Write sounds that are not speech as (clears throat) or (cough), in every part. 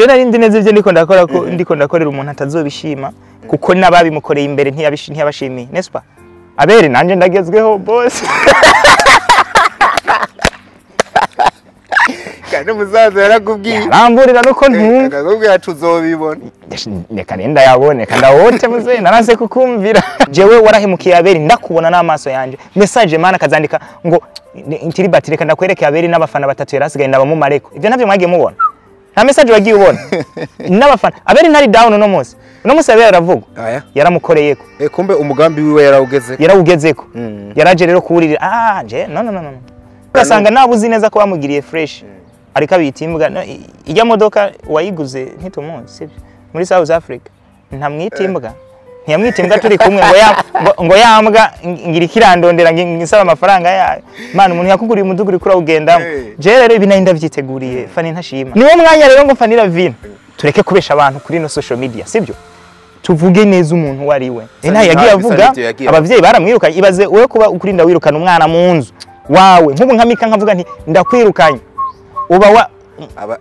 Je nari ndi neza ndiko ndakora ko ndiko ndakorera umuntu atazobishima kuko n'ababimukoreye imbere ntiyabashimiye n'est-ce pas? Abere nanje ndagezweho boss. Kandi umusaza yarakubwiye. Aramburira nuko ntumva akakubwira tuzobibona reka renda yaboneka ndawote muze naranse kukumvira. Jewe warahemukiye aberi ndakubona n'amaso yanje. Message mana kazandika ngo ntiri bati reka ndakwereke aberi n'abafana batatu yarasigaye ndabamumareko ivyo navyo mwagiye mubona. Nta message wagiye ubona n'abafana aberi ntari down uno munsi uno munsi aberi aravugwa aya yaramukoreyeko eh kumbe umugambi wiwe yarawugeze yarawugezeko Mm. yaraje rero kuwurira ah je no no no no ugasanga nabuzi neza ko bamugiriye fresh. Ariko abita imbwa ijya modoka wayiguze ntitumuzi. Sibyo muri South Africa. Ntamwita imbwa ntiyamwita imbwa turi kumwe ngo ya mbwa ng- ngira ikirandondera ngi- ngisaba amafaranga yayo mana umuntu yakuguriye umudugu uri kurawugendamo Eh. je rero ibi nari ndavyiteguriye fani ntashima. Niwo mwanya rero ngo fanira vino tureke kubesha abantu kuri no social media sibyo tuvuge neza umuntu uwo ari we. Bisa nta yagiye avuga yagiye. abavyeyi baramwirukanye ibaze wowe kuba ukurinda wirukana umwana mu nzu wawe. Nk'ubu nka mika nkavuga nti ndakwirukanye. Uba wa aba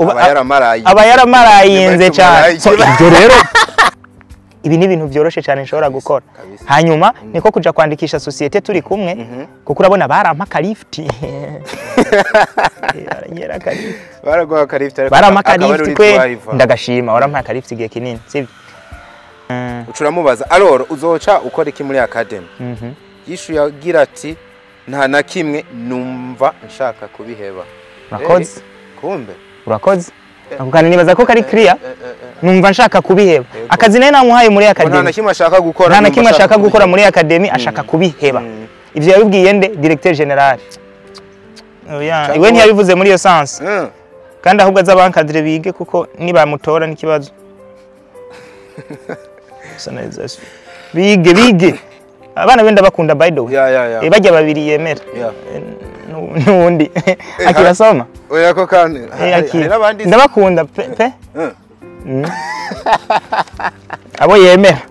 Nyuma cyane. Ibyo rero ibi ni ibintu byoroshe cyane nshobora gukora. hanyuma niko kuja kwandikisha sosiyete turi kumwe kuko urabona barampa (laughs) ariko barampa uri kwe. ndagashima warampaye kalifti igihe kinini sibyo? Mm, uramubaza aloro uzoca ukora iki muri academy? Mhm. yishuye agira ati nta na kimwe numva nshaka kubiheba. Urakoze. Kumbe. Urakoze. Kantu nibaza ko kari clear. Eh, eh, eh. numva nshaka kubiheba. Akazi na yo namuhaye muri Ngo nta akademi na kimwe ashaka gukora nta na numva kimwe ashaka gukora muri akademi ashaka kubiheba. Mm. ivyo yabibwiye nde? Directeur general. Oya, Cyangwa iwe ntiyabivuze muri iyo sansi Mm. kandi ahubwo azabankadire bige kuko nibamutora n'ikibazo. (laughs) Bige bige. Abana benda bakunda by the way. Ya ya ya bajya babiri yemera. Ya. Eh, (laughs) n'uwundi akirasoma oya ko kandi. Eh, ndabakunda pe pe. Mm. (laughs) Abo yemera.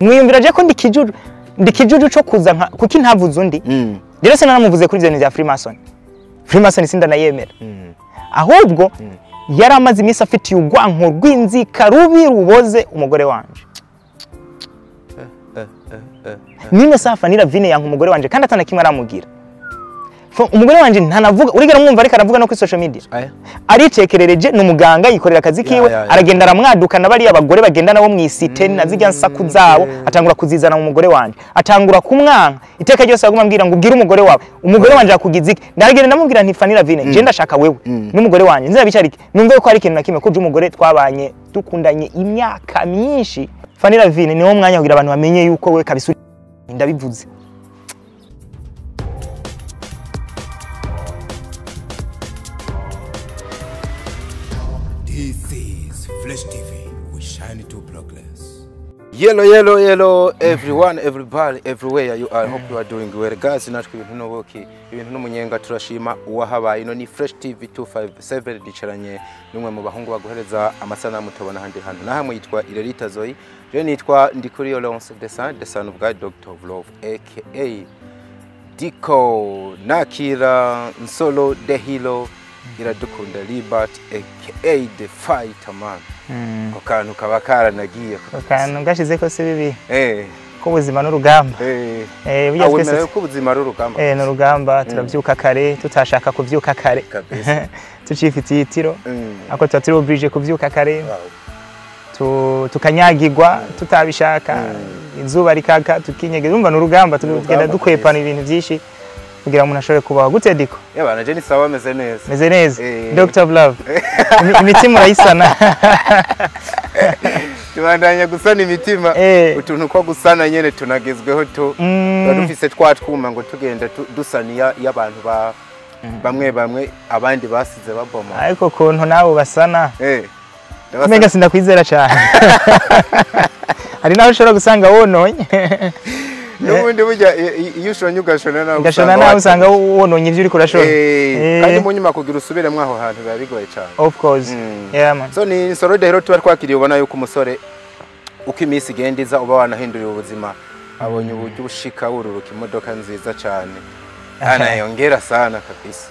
Mwiyumvira je ko ndi kijuju ndi kijuju co kuza nka kuki ntavuze undi? Mm. rero se nanamuvuze kuri ivyo bintu vya freemason. Freemason sindanayemera Mm. ahubwo yari amaze iminsi afitiye urwanko rw'inzika rubi ruboze umugore wanje. Eh, eh, eh. nino safa niravine yanka umugore wanje kandi atana kimwe aramugira umugore wanje ntanavuga urigera mwumva ariko aravuga no kuri social media. Aricekerereje ni umuganga yikorera akazi kiwe aragenda aramwadukana bariya abagore bagenda nabo mw'isite na zirya nsaku zabo atangura kuzizana mu mugore wanje. Atangura kumwanka. Iteka ryose aguma ambwira ngo ubwire umugore wawe. Umugore wanje akugize iki ndaragenda ndamubwira nti fanira vine je ndashaka wewe. N'umugore wanje. Nzirabicarike numve ko hari ikintu na kimwe. Kuje umugore twabanye dukundanye imyaka myinshi. Fanira vine niwo mwanya kugira abantu bamenye yuko we kabisa ndabivuze. Yellow, yellow, yellow, everyone, everybody, everywhere you are. Hope you are doing well. Guys, natwe ibintu n'ubuki, ibintu n'umunyenga turashima uwahabaye. Ino ni Fresh TV 257 dicaranye n'umwe mu bahungu baguhereza amasanamu tubona handi hantu. Na hamwe yitwa Irelita Zoe. Je nitwa Ndikuri Lawrence Desan, the son of God, Doctor of Love, aka Diko Nakira Nsolo Dehilo Iradukunda Libat, aka The Fighter Man. Ako kantu kaba karanagiye. akantu gashizeko si bibi? Eh. k'ubuzima n'urugamba? Eh, Eh, ko ubuzima ari urugamba? Ni urugamba turabyuka kare tutashaka kubyuka kare. (laughs) Tucifitiye itiro Mm. ako tuba turi oblige kubyuka kare. Tukanyagirwa tutabishaka. Izuba rikaka tukinyegeza. Urumva ni urugamba tugenda dukwepana ibintu byinshi. Kugira ngo umuntu ashobore kubaho gute diko? Yabana je ni sawa ameze neza. Meze neza. Eh. Love. Imi- imitima urayisana. (laughs) Tubandanya gusana imitima. Eh. utuntu two gusana nyene tunagezweho tu. Mm. tuba dufise twa twuma ngo tugenda tu- dusana iya- iyo abantu ba bamwe bamwe abandi basize baboma. Ariko ukuntu nawe ubasana. Eh, ndabasa- umenga sindakwizera cyane. (laughs) Hari naho ushobora gusanga wononye. (laughs) n'ubundi burya i- i- iyo ushonye ugashona nawe ugashona nawe usanga wononye ibyo uri kurashona Eh, Eh. kandi mu nyuma kugira usubiremo aho hantu biba bigoye cyane of course. Mm. yeah man. So ni soro rero tuba twakiriye ubona yuko umusore uko iminsi igenda iza uba wanahinduriye ubuzima abonye uburyo ushika wururuka imodoka nziza cyane anayongera sana kabisa.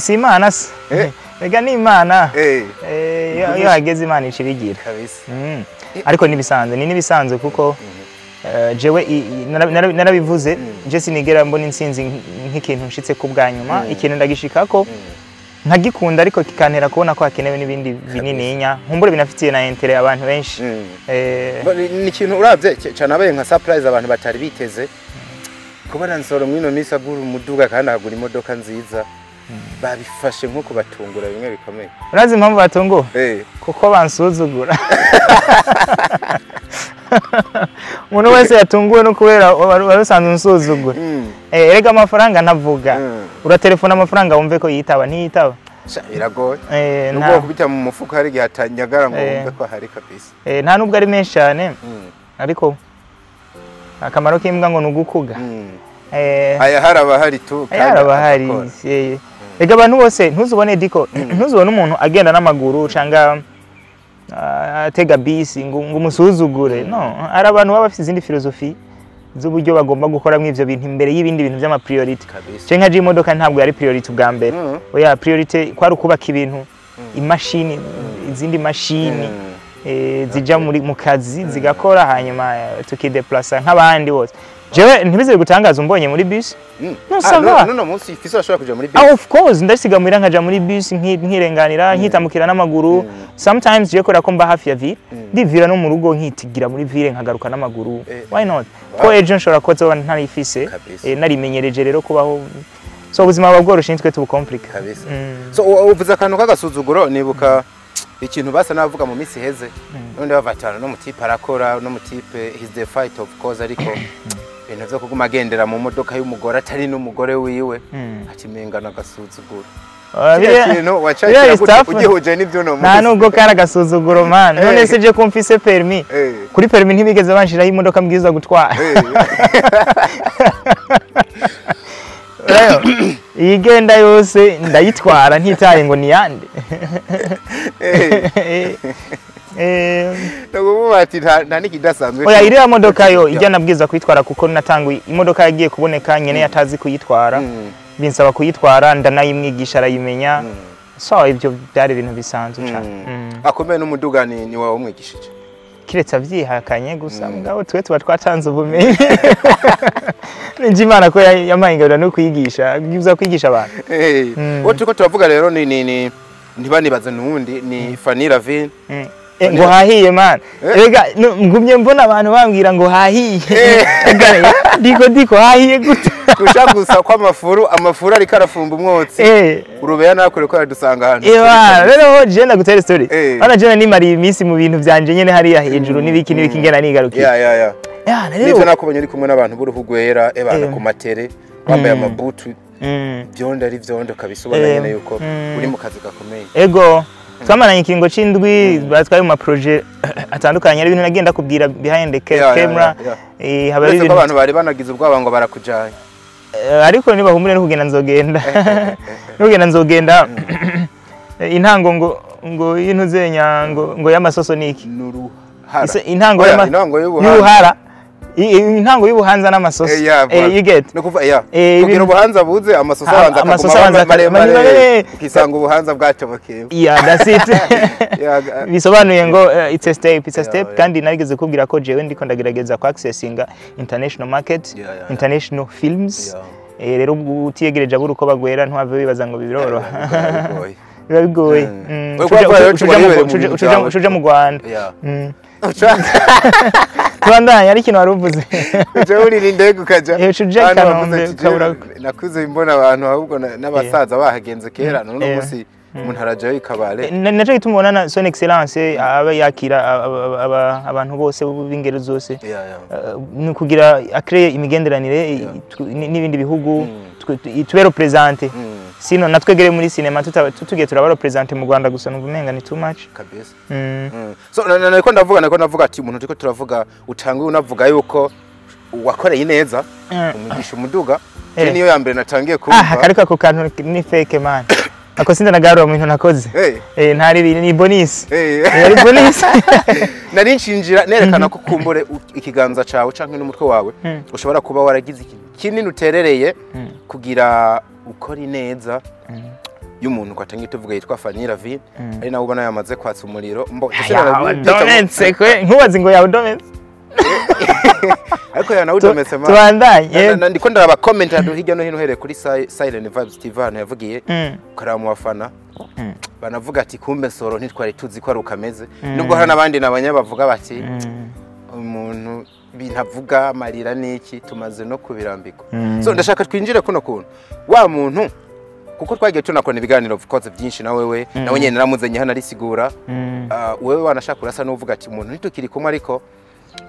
Si imana se Eh. ega ni imana. Eh. Eh, iyo hageze imana ica ibigira Mm. ariko nibisanzwe ni nibisanzwe kuko eh, jewe nara- nara- narabivuze je sinigera mbona intsinzi nk- nk'ikintu nshitse ku bwa nyuma ikintu ndagishikako nkagikunda ariko kikantera kubona ko hakenewe n'ibindi binininya. Nkumbure binafitiye na intere abantu benshi. Mm. Eh, ni ikintu uravye c- canabaye nka surprise abantu batari biteze. Kubona nsoro mwino minsi agura umuduga kandi agura imodoka nziza. Babifashe nko kubatungura bimwe bikomeye. Urazi impamvu batunguwe? Eh. Kuko bansuzugura. (laughs) umuntu wese yatunguwe no kubera wari usanzwe unsuzugura mm. Eh, erega amafaranga ntavuga Mm. uratelefona amafaranga wumve ko yitaba ntiyitaba biragoye. Eh, nubwo nta- kubita mu mufuka hari igihe atanyagara ngo Eh. wumve ko hari kabisa. Eh, nta nubwo ari menshi cyane. Mm. ariko akamaro k'imbwa ngo ni ugukuga. Aya haraba hari tu haraba hari agakora. eh, ega abantu bose ntuzubone diko ntuzubone umuntu agenda n'amaguru cyangwa atega bisi ngo umusuzugure no hari abantu baba bafite izindi filozofi z'uburyo bagomba gukoramo ivyo bintu imbere y'ibindi bintu by'amapriority. Kabisa. Je nka imodoka ntabwo yari priority bwa mbere. Mm. oya priority kwari ukubaka ibintu imashini izindi mashini Mm. eh, muri mu kazi zigakora hanyuma tukideplasa nk'abandi bose. Jewe ntibize gutangaza umbonye muri bus? Mm. No, Ah, ça va. no- no munsi ifise bashobora kuja muri Ah, bisi of course ndasiga muhira nkaja muri bus nki- nkirenganira nkitambukira n'amaguru. Sometimes je kubera ko mba hafi ya ville ndivira no mu rugo nkitigira muri ville nkagaruka n'amaguru. Eh. why not? Ko ejo nshobora kuba zoba ntarifise eh, narimenyereje rero kubaho. So ubuzima buba bworoshe nitwe tubukomplika kabisa. So uvuze akantu k'agasuzuguro nibuka ikintu basa n'abavuga mu minsi iheze. N'undi bavatana no mutipe arakora no mutipe his the fight of course ariko (clears throat) ibintu vyo kuguma agendera mu modoka y'umugore atari n'umugore wiwe. Mm. ati mengana agasuzuguro Ah, nta nubwo kari agasuzuguro man. None Eh. se je ko mfise permis. Eh. kuri permis ntibigeze banshiraho imodoka mbwiza gutwara. (laughs) Rero, iyi genda yose ndayitwara ntitaye ngo ni yande Eh, (laughs) nta nta n'ikidasanzwe oya iriya modoka yo Ya. ijya nabwiza kuyitwara kuko natanguye imodoka yagiye kuboneka nyene atazi kuyitwara. Mm. binsaba kuyitwara ndanayimwigisha arayimenya. So ibyo byari ibintu bisanzwe cyane akomeye n'umuduga ni ni wawe umwigishije kiretse abyihakanye gusa mugabo twe tuba twatanze ubumenyi. (laughs) Ninjye imana ko ya- yampaye ingabira no kwigisha byiza kwigisha abantu. Eh, uwo turiko turavuga rero ni ni ni ntibanibaze n'uwundi ni Mm. Eh, ngo hahiye man. Rega no, ngumye mbona abantu bambwira ngo hahiye (laughs) Gara, diko diko hahiye gute? (laughs) Kusha gusa kw'amafuru amafuru ariko arafumba umwotsi. Eh. Urubeya nakure ko yadusanga ahantu Ewa, rero ho je ndagutera story. Eh. Bana je nimariye iminsi mu bintu byanje nyene hariya hejuru n'ibiki n'ibiki ngena ya ya ya. Ya, nivyo nakubonye uri kumwe n'abantu b'uruhu rwera ebana Eh. ku matere bambaye Mm. amabutu. Mm. vyondo ari vyondo kabisa ubona Eh, nyene yuko mm. uri mu kazi gakomeye. Ego. Twamaranye ikiringo c'indwi batwaye mu maproje (clears throat) atandukanye ari ibintu nagenda kubwira behind the camera. Eh haba ari ibintu abantu bari banagize ubwoba ngo barakujanye Eh, ariko nibahumure no kugenda nzogenda. (laughs) Nugenda nzogenda. (clears throat) Eh, Intango ngo ngo y'intuzenya ngo ngo y'amasoso niki. n'uruhara Ise- Intango y'ubuhara. Intango y'ubuhanza n'amasoso. Eh, Eh, you get. no kuva ya Eh, kugira ubuhanza buze amasoso abanza amasoso akaguma abanza aba maremare ukisanga ubuhanza bwatobokeye Yeah, that's it. Bisobanuye ngo uh, it's a step it's a Yeah, step yeah. kandi narigeze kubwira ko jewe ndiko ndagerageza ku accessinga international market Yeah, yeah, yeah. international films Yeah. eh rero utiyegereje abura uko bagwera ntwave bibaza ngo biroroha biba bigoye Mm. Mm. Cuja mu Rwanda Mm. tubandanye ari ikintu wari uvuze. (laughs) Indege ukaja Eh, uca uje Hano Kanombe, ukabura- "Je, nakuze mbona abantu ahubwo na- n'abasaza bahagenze kera none Eh. umunsi umuntu arajayo ikabare. Na- naco gituma ubona na son excellence aba yakira aba- aba- abantu bose b'ingero zose. Ni ukugira akreye imigenderanire n'ibindi bihugu twe- tu- tube represente Mm, sino natwegere muri sinema tugiye turaba represente mu rwanda gusa numva umenga ni too much. Kabisa. Mm. Mm. nariko ndavuga nariko ndavuga ati umuntu turiko turavuga utanguye unavuga yuko wakoreye neza Mm. umwigisha umuduga. Eh. niyo ya mbere natangiye kumva. Kariko ako kantu ni fake man. (coughs) Ako sinda nagarura mu bintu nakoze. Eh, ntari ni bonus. Eh. Ari bonus. (laughs) Nari nshinjira nerekana ko kumbure ikiganza cawe canke n'umutwe wawe ushobora kuba waragize ikintu kinini uterereye kugira ukora ineza y'umuntu kwatangiye tuvuga yitwa Fanny Ravine. Ari nawe ubona yamaze kwatsa umuriro. Kwe nkubaze ngo yawudometse (laughs) ariko yanawudometse ma. tubandanye Na- yego. na- ndiko ndaraba comment hano hirya no hino uhereye kuri Silent Vibes TV hano yavugiye. Mm. ukaraba mu bafana banavuga ati kumbe soro ntitwari tuzi ko ari ukameze. Nubwo hari n'abandi nabanya bavuga bati Mm. umuntu ibintu avuga amarira n'iki tumaze no kubirambirwa Mm. so ndashaka twinjire kuno kuntu. Wa muntu kuko twagiye tunakora ibiganiro vikoze byinshi na wewe nawe nyine naramuzanye hano arisigura. Mm. Ah, wewe wanashaka urasa n'uvuga ati umuntu ntitukiri kumwe ariko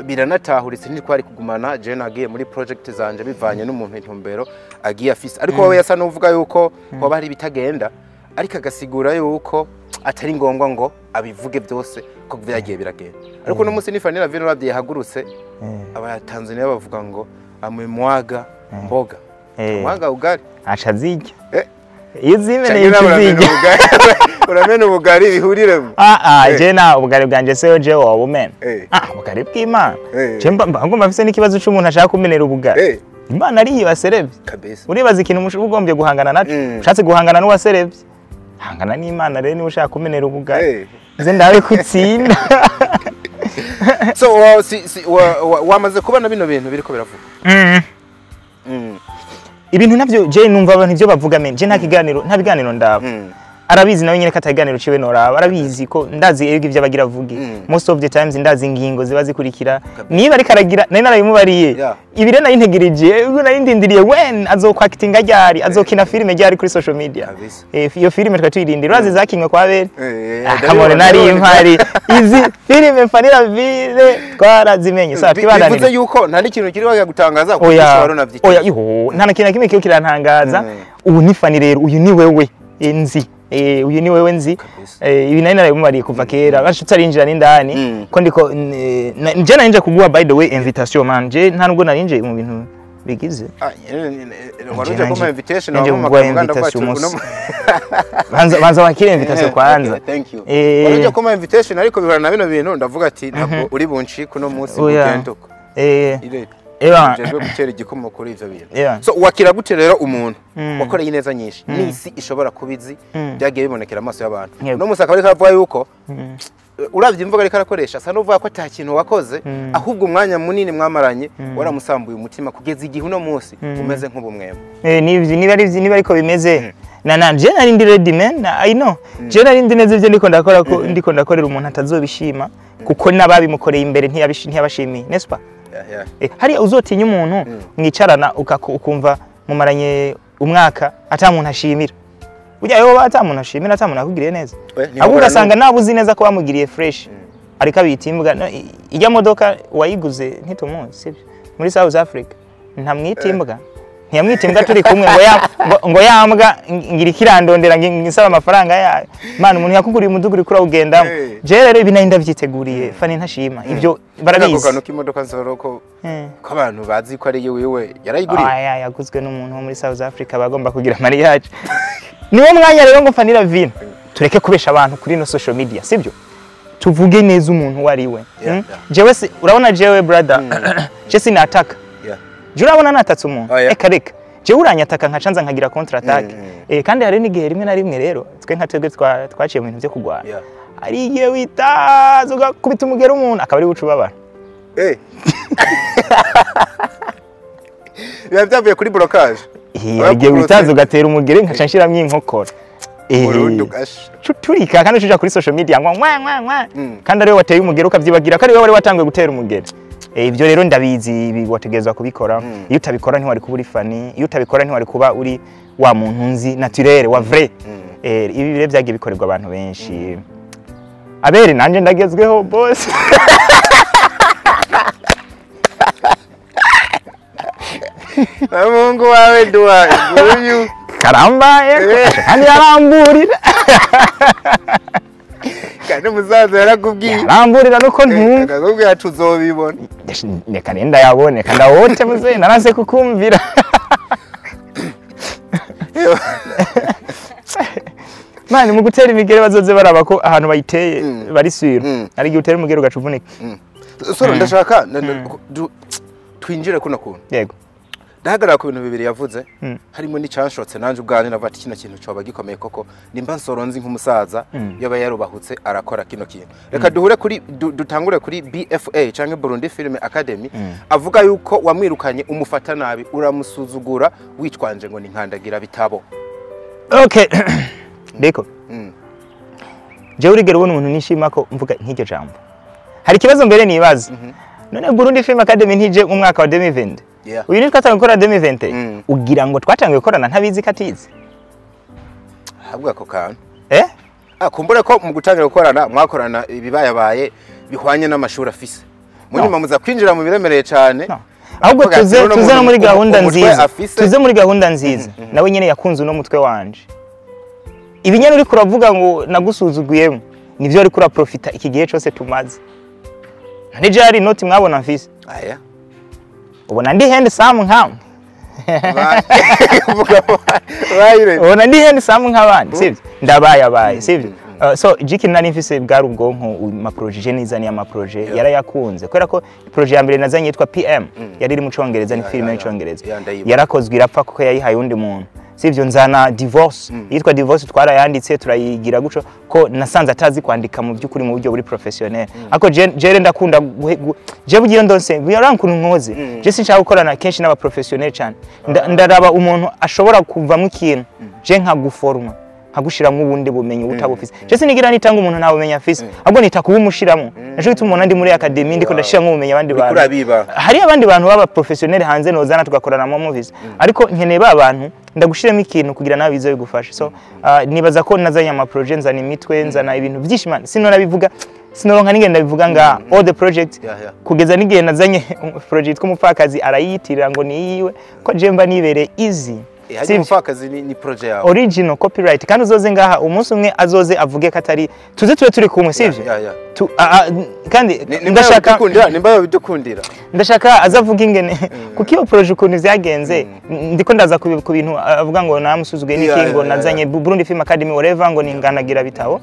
biranatahuritse ntitwari kugumana je nagiye muri project zanje bivanye n'umuntu intumbero agiye afise. Ariko wowe yasa n'uvuga yuko hoba hari ibitagenda ariko agasigura yuko atari ngombwa ngo abivuge byose ko byagiye biragenda. Ariko uno munsi ni Fanny Ravine urabye yahagurutse Eh, abatanzania bavuga ngo amemwaga mboga. Eh. mwaga ugari aca zirya. Eh. iyo zimeneye Canke nawe uramena ubugari (laughs) bihuriremo Ah, ah, Eh. je na ubugari bwanje seyo je wowe umena Eh. ah ubugari bw'imana. Je mba mba ngomba mfise n'ikibazo c'umuntu ashaka kumenera ubugari. Imana ari yibaserebye kabisa. Uribaza ikintu ugombye guhangana naco Mm. ushatse guhangana n'uwaserebye. Hangana n'imana rero niba ushaka kumenera ubugari. Eh. nze ndawe kutsinda. (laughs) So wamaze kubona bino bintu biriko biravuga? Mm. Mm, ibintu navyo je numva abantu ivyo bavuga men je nta kiganiro nta biganiro ndaba. Mm, arabizi nawe nyine ko ataganiro ciwe noraba arabizi ko ndazi ego ivyo abagira avuge. Mm. most of the times ndazi ingingo ziba zikurikira. Niba ariko aragira nari narabimubariye. Yeah. ibi rero nayintegereje ubwo narindindiriye when azokwakitinga ryari azokina filime ryari kuri social media. Eh, iyo filime twari tuyirindira urazi zakinywe kwa bere Eh, Ah, ndabibona, kamone nari impari (laughs) izi filime fanira vile twarazimenye. Saa Bi- twibandanira bivuze yuko nta n'ikintu kiri wajya gutangaza kuko unavyiteze. oya iho nta na kintu na kimwe kiyo kirantangaza. Mm. ubu ni fani rero uyu ni wewe. Eh, nzi Eh, uyu ni wewe nzi. Eh, ibi nari narabimubariye kuva kera. Bashitse arinjira n'indani. Mm. ko ndiko na- nje narinje kuguha by the way invitation man. Je nta nubwo narinje mu bintu bigize. Ah, eh, eh, eh, banza (laughs) banza wakire invitation (laughs) Eh, kwanza okay, thank you. Eh, wari uje kumpa invitation ariko bihura na bino bintu ndavuga ati ntabwo uri buncike uno munsi uko. Eh. Ire- eba ujejwe gutera igikumo kuri ivyo bintu. So wakira gute rero umuntu? Mm. wakoreye ineza nyinshi. N'isi ishobora kuba izi Mm. byagiye bibonekera amaso y'abantu. Uno munsi akaba ariko aravuga yuko uravye imvugo ariko arakoresha asa n'uvuga ko ata kintu wakoze ahubwo umwanya munini mwamaranye waramusambuye umutima kugeza igihe uno munsi umeze nk'ubumwema Eh, niba ari ariko bimeze. Na na je nari ndi ready man? Na- i know. Je nari ndi neza ivyo ndiko ndakora ko ndiko ndakorera umuntu atazobishima kuko n'ababimukoreye imbere ntiyabashimiye n'est-ce pas? Hariya uzotinya umuntu mwicarana ukaku- ukumva mumaranye umwaka ata muntu ashimira? Burya yoba ata muntu ashimira ata muntu akugiriye neza. Ahubwo ugasanga nawe uzi neza ko wamugiriye fresh. Ariko abita imbwa no, i- ijya modoka wayiguze ntitumuzi muri South Africa ntamwita imbwa ntiyamwita imbwa turi kumwe ngo ya mbwa ng- ngira ikirandondera ngi- ngisaba amafaranga yayo mana umuntu yakuguriye umudugu uri kurawugendamo Eh. je rero ibi nari ndavyiteguriye fani ntashima. Ibyo ako barabizi kantu k'imodoka nzoro ko ko abantu bazi ko ari wiwe yarayiguriye. Aya yaguzwe n'umuntu wo muri South Africa bagomba kugira mariage (laughs) niwo mwanya rero ngo fanira vino tureke kubesha abantu kuri no social media sibyo? Tuvuge neza umuntu uwo ari we. Mm? yeah. jewe urabona jewe brother? Je sinataka Je urabona natatse umuntu Oh, yeah. eka reka. Jewe uranyataka nkaca nza nkagira contre attaque Mm, mm. eh, kandi hari n'igihe rimwe na rimwe rero twe nka twebwe twa- twaciye mu bintu byo kurwana hari igihe witaza ugakubita umugera umuntu akaba ari buca ubabara Eh. (laughs) biba byavuye kuri blockage hari igihe witaza ugatera umugere nkaca nshiramwo inkokora. Eh. Turika kandi ucuja kuri social media ngo mwa mwa mwa Mm. kandi ari we wateye umugero ukavyibagira ko ari we wari watanguye gutera umugero Eh, ibyo rero ndabizi wategerezwa kubikora. Iyo utabikora ntiwari kuba uri fani iyo utabikora ntiwari kuba uri wa muntu nzi naturel wa vrai. Eh, ibi rero byagiye bikorerwa abantu benshi. Abere nanje ndagezweho boss Mungu wawe duwa nguyu. Karambaye Eh. kandi yaramburira (laughs) kandi umusaza yarakubwiye. Yaramburira nuko ntumva akakubwira ati uzobibona. Reka nenda yaboneka ndawote muze naranse kukumvira. (laughs) Mani mu gutera imigere bazoze baraba ko ahantu bayiteye Mm. bari swiro Mm. hari igihe utera umugere ugaca uvunika. Soro ndashaka twinjire kuno kuntu. Yego. Ndahagarara ku bintu bibiri yavuze. Mm. harimo n'icyanshotse nanjye ubwanjye navuga ati kino kintu coba gikomeye koko. Nimba nsoro nzi nk'umusaza yaba yarubahutse arakora kino kintu. Reka duhure kuri du- dutangure kuri BFA cyangwa Burundi Film Academy avuga yuko wamwirukanye umufata nabi uramusuzugura witwanje ngo ni nkandagira bitabo. Okay (clears throat) Deko Mm. jewe urigera ubona umuntu nishima ko mvuga nk'iryo jambo. Hari ikibazo mbere nibaza. None Burundi Film Academy ntije mu mwaka wa 2020 Yeah. Uyu ni twatangiye gukora 2020 Mm. ugira ngo twatangiye gukorana ntabizi ko atizi habwa ako kantu. Eh? Ah, kumbure ko mu gutangira gukorana mwakorana ibibayabaye bihwanye n'amashuri afise. Mu No. nyuma muza kwinjira mu biremereye cyane ahubwo tuze "Uno tuze no muri gahunda nziza. afise." tuze muri gahunda nziza. Nawe nyene yakunze uno mutwe wanje. Ibi nyene uriko uravuga ngo nagusuzuguyemo nivyo ariko uraprofita iki gihe cose tumaze. Hari inoti mwabona mfise. Aya. Ubona ndi handsome nkamwe Vuga bayire ubona ndi handsome nk'abandi sivyo? Ndabayabaye sivyo? Uh, so jiki nari mfise bwari ubwonko amaproje je nizaniye amaproje yarayakunze kubera ko proje ya mbere nazanye yitwa PM yari iri mu congereza ni filime ndayibuka. yarakozwe irapfa kuko yayihaye undi muntu sivyo nzana divorce. Yitwa divorce twarayanditse turayigira guco ko nasanze atazi kwandika mu by'ukuri mu buryo buri professionnel. Ariko je je ndakunda guhe- gu- je bugiye ndonse birankuntu nkoze je sinshaka gukorana kenshi n'aba professionnel cyane Nda- ndaraba umuntu ashobora kuvamo ikintu je nkaguforma nkagushiramo ubundi bumenyi utabufise je sinigira nitanga umuntu nta bumenyi afise ahubwo nita kubumushiramo naco gituma umuntu ndi muri academy ndiko ndashiramo ubumenyi abandi bantu. hari abandi bantu baba professionnel hanze nozana tugakorana mu movies ariko nkeneye ba bantu ndagushiramo ikintu kugira nawe bize bigufashe so uh, nibaza ko nazanye ama projet nzana imitwe nzana ibintu byinshi man sinora bivuga sinoronka nigenda bivuga nga all the project kugeza n'igihe nazanye (laughs) project umupfakazi arayitirira ngo ni yiwe ko je mba nibereye easy. Hajya Sivyo? umupfakazi ni, projet yawe. Original copyright. Kandi uzoze ngaha umunsi umwe azoze avuge ko atari tuze tube turi kumwe a- kandi ndashaka nimba yabidukundira ndashaka azavuga ingene. (laughs) Kuko iyo proje ukuntu vyagenze? Ndiko ndaza ku bintu avuga ngo namusuzuguye n'iki ngo nazanye Burundi Film Academy whatever ngo ninganagira bitabo.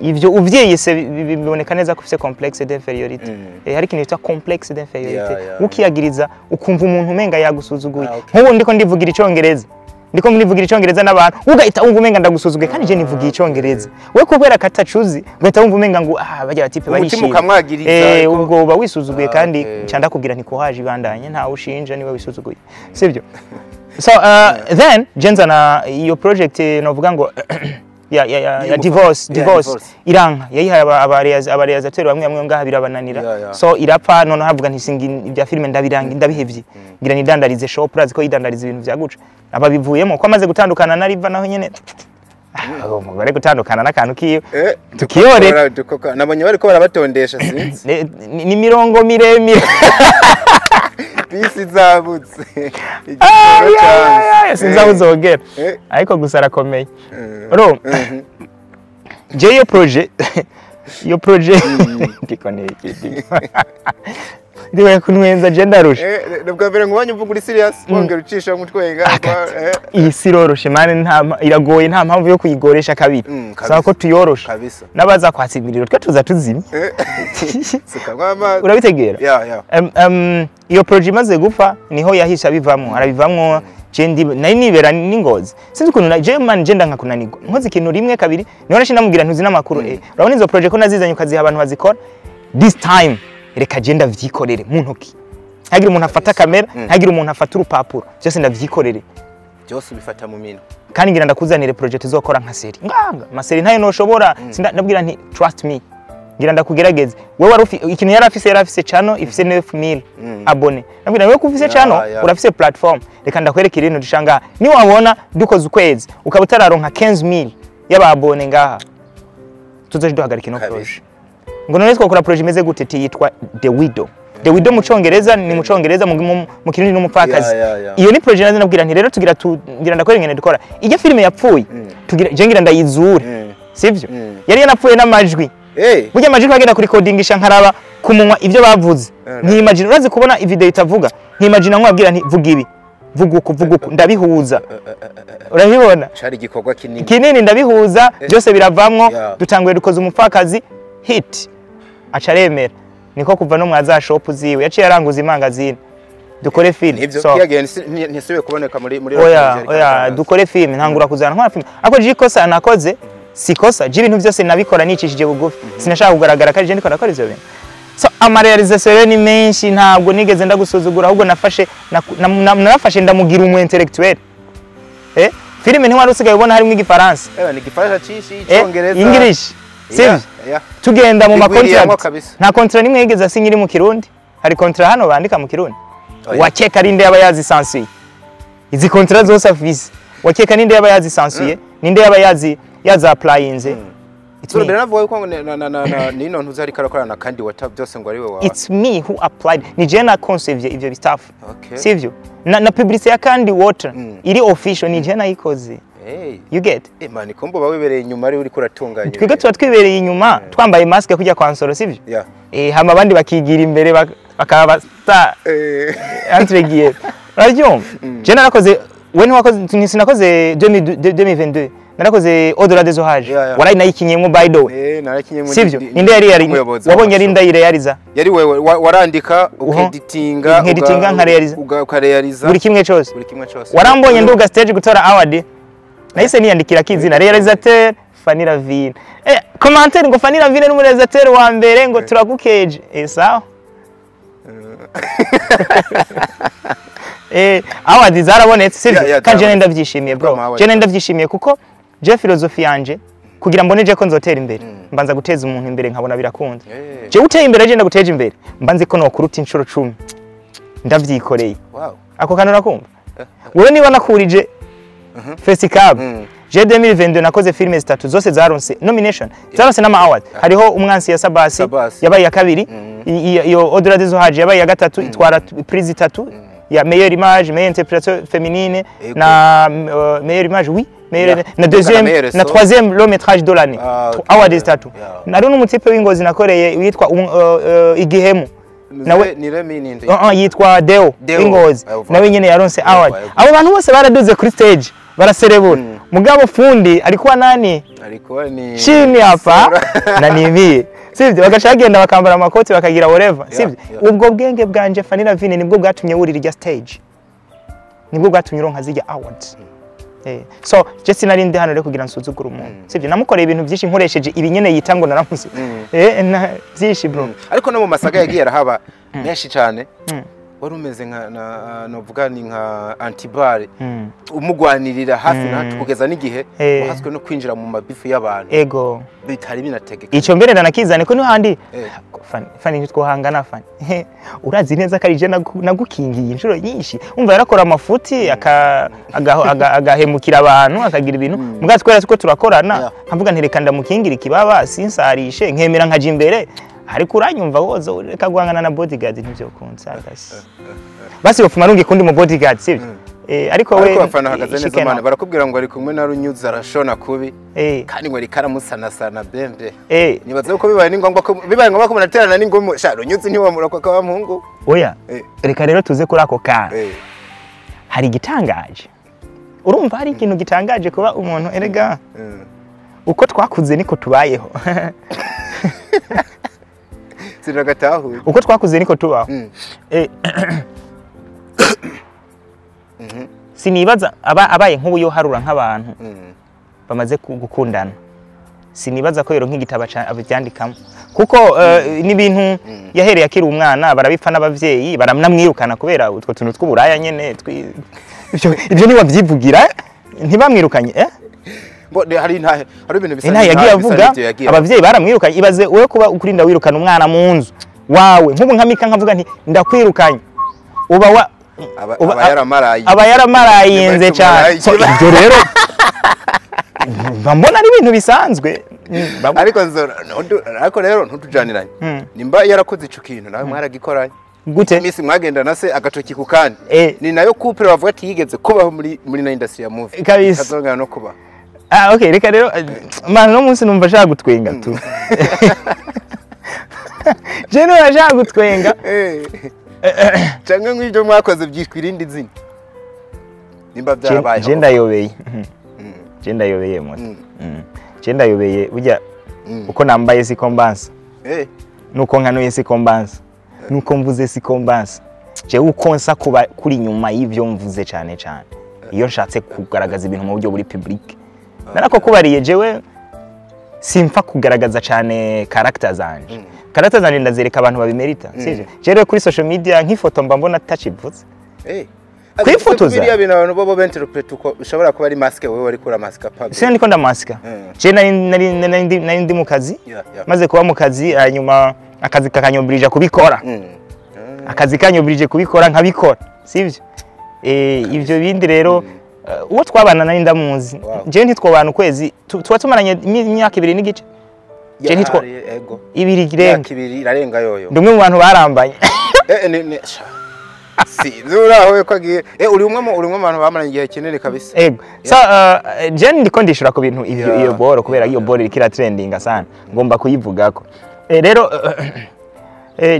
Ivyo uvyiyise bi- bi- biboneka neza ko ufise complexe d'inferiorité hari ikintu bita complexe d'inferiorité ukiyagiriza ukumva umuntu umenga yagusuzuguye. Ah, nk'ubu ndiko ndivugira icongereza. Ndiko ndivugira icongereza n'abantu. Ugahita wumva umenga ndagusuzuguye kandi je nivugiye icongereza. We kubera katacuzi ugahita wumva umenga ngo ah bajya ukamwagiriza, Eh, ariko- ubwo uba wisuzuguye Ah, kandi okay. nca ndakubwira nti kuhaje ibandanye ntawe ushinja ni we wisuzuguye. Sibyo? So uh, then je nzana iyo project eh, novuga ngo (clears throat) ya, ya, ya, ya divorce divorce. iranka yayihaye aba- abareaza- abareazateri bamwe bamwe ngaha birabananira so irapfa none havuga nti singi ibya filime ndabiranga ndabihevye. Ngira nidandarize shop urazi ko yidandariza ibintu vya guca aba bivuyemo ko amaze gutandukana na riva naho nyene. Ah, umugore gutandukana n'akantu kiwe Eh, Tukiyore. nabonye bariko barabatondesha sinzi (clears throat) Ni- mirongo miremire (laughs) bisi zabutse Igitoro (laughs) ya, ya, canze. ya, sinzi aho uzogera Eh. ariko gusa arakomeye Eh. ro Mhm. iyo proje (laughs) iyo proje ndiko niki ndiwe kunwenza je ndarusha Eh, ni bwa mbere nkubonye uvuga uri serious wongera ucisha umutwenga iyi si iroroshe mpa- iragoye nta mpamvu yo kuyigoresha kabiri. Mm, saba ko tuyorosha n'abaza kwatsa imiriro twe tuza tuzimya Eh, (laughs) urabitegera iyo proje imaze gupfa ni ho yahisha abivamwo arabivamwo je ndi nari nibera n'ingozi sinzi ukuntu na- je man je ndanka kunanirwa nkoze ikintu rimwe kabiri ni ho nashi ndamubwira ntuzi n'amakuru. Eh urabona izo proje ko nazizanye ukaziha abantu bazikora? This time. Reka je ndavyikorere mu ntoki. Ntagira umuntu afata kamera ntagira umuntu afata urupapuro. Byose ndavyikorere. Byose ubifata mu mino. Kandi ngira ndakuzanire project izokora nka seri. Nganga maseri ntayo noshobora. Ndabwira nti trust me. Ngira ndakugerageze. Wewe warufi ikintu yari afise yari afise channel ifise 9000 abone. Nabwira wewe kufise chano yeah, yeah. urafise platform. Reka ndakwereka ibintu dushanga ni wabona dukoze ukwezi ukaba utararonka 15000 y'ababone ngaha. Tuzoje duhagarika ino Kabisa. projet ngo none twakora projet imeze gute? Ti yitwa The Widow. The Widow mu congereza ni mu congereza mu kirundi n'umupfakazi iyo ni projet na zo nabwira nti rero tugira tu ngira ndakora ingene dukora ijya filime yapfuye tugira je ngira ndayizure. Mm. sivyo Mm. yari yanapfuye n'amajwi. Eh, burya amajwi bagenda kuri codingisha nkaraba ku munwa ibyo bavuze. Eh, nkimagine urazi kubona ivideo itavuga? Nkimagine nkwabwira nti vuga ibi. Vuga uku vuga uku ndabihuza urabibona? Igikorwa kinini. Kinini ndabihuza. Byose biravamwo. Dutanguye dukoze umupfakazi. Hit. Aca aremera niko kuva no mwa za shop ziwe. Yaciye aranguza imangazini dukore filime. ni byo. So, kiyagiye ntisubiye kuboneka muri muri oya oya dukore filime. Ntangura kuzana nkora filime. Ariko je ikosa nakoze si ikosa je ibintu byose nabikora nicishije bugufi. Sinashaka kugaragara ko ari je ndiko nakora ivyo bintu. So amarealization rero ni menshi. Ntabwo nigeze ndagusuzugura ahubwo nafashe narafashe ndamugira umu intellectuel. Eh? Filime ntiwari usigaye ubona harimo igifaransa. Eh, ni igifaransa eh? icyongereza english. sivyo Yeah, yeah. tugenda mu makontrakt. nta kontra nimwe yigeze asinya iri mu kirundi. Hari kontra hano bandika mu kirundi. Oya. wakeka ninde yaba yazisansuye izi kontra zose afise wakeka ninde yaba yazisansuye ninde yaba yazi yaza applyinze It's Sura me. navuga yuko na- na- na- na- nino ntuzi ariko kandi wata byose ngo ari we wawe it's me who applied. Ni je na conceive ivyo bitafu Okay. sivyo? Na, na publicity ya kandi water. Mm. iri official ni je nayikoze Hey. You get? Eh, man kumbo ba wibereye inyuma ari uri kuratunganya twiga tuba twibereye inyuma twambaye mask kujya kwa nsoro Yeah. eh hama abandi bakigira imbere bak- bakaba Eh. entre guillemets urabyumva je narakoze we ntiwakoze sinakoze 2022 narakoze au delà des orages Yeah, yeah. warayi nayikinyemo by the way Eh, ndi- ninde yari yari wabonye ari ndayireyariza yari wewe wa- warandika ukeditinga Nkeditinga, kimwe cyose. Buri kimwe cyose. Warambonye nduga stage gutora award. Nahise niyandikira kizina realisateur Fanny Ravine eh commentaire ngo Fanny Ravine n'umurealisateur wa mbere ngo turagukeje. Eh sawa? Eh. Award zarabonetse. Sivyo kandi je zarabonetse. ndabyishimiye bro. Je ndabyishimiye kuko je philosophy yanje kugira mbone je ko nzotera imbere. Mbanza guteza umuntu imbere nkabona birakunda. Eh. je uteye imbere je ndaguteje imbere. Mbanze ko nokuruta inshuro 10 ndavyikoreye ako kantu urakumva? Wewe niba nakurije fesicab Mm. je 2022 nakoze filime zitatu zose zaronse nomination. Zaronse n'ama award hariho umwansi ya sabasi yabaye ya kabiri. I- iyo odora des haje yabaye ya gatatu itwara t- prize itatu. Ya meilleure image meilleure interprétation féminine. Na uh, meilleure image oui. Na deuxième na troisième long métrage de l'année. Ah, award zitatu Yeah. nari n'umutipe w'ingozi nakoreye witwa um, uh, uh, igihemu. Nawe yitwa Deo Deo. Ingozi Ayo, nawe nyene yaronse award abo bantu bose baraduze kuri stage. Baraserebura mugabo fundi alikuwa nani? Ariko ni chini hapa. (laughs) Na nimiye sivyo? Bagaca bagenda bakambara amakoti bakagira whatever. Sivyo? ubwo bwenge bwanje Fanny Ravine ni bwo bwatumye wurira irya stage. Nibwo bwatumye uronka zirya awards Eh, so je sinari ndi hano rero kugira nsuzugure umuntu. Sivyo? Namukoreye ibintu byinshi nkoresheje ibi nyene yita ngo naramuze. Eh na byinshi bro. Ariko no mu masaga yagiye arahaba menshi cyane. Wari umeze nka na- novuga ni nka antibare. Mm. umugwanirira hafi na hafi kugeza n'igihe Eh. wahaswe no kwinjira mu mabifu y'abantu. Ego. Bitari binategeka. Icyo mbere ndanakizane ko n'ahandi. Eh. fani ntitwohangana fani urazi neza ko ari je nagu- nagukingiye inshuro nyinshi. Umva yarakora amafuti aga- agahemukira abantu akagira ibintu. Mubwato kubera ko turakorana nkavuga nti reka ndamukingire ikibaba sinsarishe nkemera nkaja imbere. Ariko uranyumva woza reka guhangana na bodyguard ntibyokunze agasi basi bafuma rungi kundi mu bodyguard sibyo Eh, ariko we ariko bafana hagaze neza mane barakubwira ngo ari kumwe na runyuze arashona kubi. Eh. Kandi ngo rikaramusanasana bembe. Eh. Nibaza yuko bibaye ni ngombwa ko bibaye ngombwa ko munaterana n'ingomo sha runyuze ntiwamura kwa kwa muhungu? Oya. Eh. reka rero tuze kuri ako eh. Hari igitangaje. Urumva hari ikintu gitangaje kuba umuntu erega. Eh. uko twakuze niko tubayeho. (laughs) (laughs) sinagatahuye uko twakuze niko tubaho. Mm. Eh, (coughs) sinibaza aba- abaye nk'ubu yo harura nk'abantu. Mm. bamaze ku- gukundana. Sinibaza ko rero nk'igitabo abyandikamo. Kuko eh, n'ibintu yahereye akiri umwana barabipfa n'abavyeyi baranamwirukana kubera utwo tuntu tw'uburaya nyene twi- (laughs) ibyo- niwabyivugira ntibamwirukanye eh? De- hari ibintu bisa intahe yagiye avuga abavyeyi baramwirukanye ibaze wowe kuba ukurinda wirukana umwana mu nzu wawe. Nk'ubu nka mika nkavuga nti ndakwirukanye. Uba wa aba yaramarayinze cyane. Ibyo (laughs) rero mba mbona ari ibintu bisanzwe. Ariko rero ntutujaniranye Mm. nimba yarakoze ico kintu nawe mwaragikoranye. Gute? Imisi mwagendana se agatoki ku kandi. Eh. ni na yo couple bavuga ati yigeze kubaho muri muri na industry ya movie. Kabisa. no kubaho. Ah okay reka rero eh, man no munsi numva ashaka gutwenga tu. Je no ashaka gutwenga cyangwa nk'ibyo mwakoze byitwa irindi zina nimba Je- byarabayeho je ndayobeye je ndayobeye moto Mm. je ndayobeye burya uko nambaye siko mbanza Eh, nuko nkanuye siko mbanza nuko mvuze siko mbanza jewe uko nsa kuba kuri nyuma y'ivyo mvuze cyane cyane iyo nshatse kugaragaza ibintu mu buryo buri public narako kubariye jewe simfa kugaragaza cyane character zanje. Character zanje ndazereka abantu babimerita sivyo jewe kuri social media nk'ifoto mba mbona tachivuze Eh. Kwifotoza? biriya bintu abantu bobo benterprete uko ushobora kuba ari maske wewe wari kura maske public. Sina ndiko ndamasika Mm. je nari ndi- mu kazi. Maze kuba mu kazi hanyuma akazi kakanyobirije kubikora Mm. akazi kanyobirije kubikora nkabikora sivyo eh ivyo bindi rero uwo twabana nari ndamuzi. Wow. je ntitwobana ukwezi tu- tuba tumaranye imyaka ibiri n'igice? Ibiri irenga ibiri irarenga yoyo. Ndi umwe mu bantu barambanye (laughs) Eh, ko eh uri umwe mu bantu bamaranye igihe kinini kabisa. Ego. So uh, je ndiko ndishura ku bintu iyo boro kubera iyo boro iriko iratrendinga sana. Ngomba kuyivugako. Eh, rero eh, (clears throat)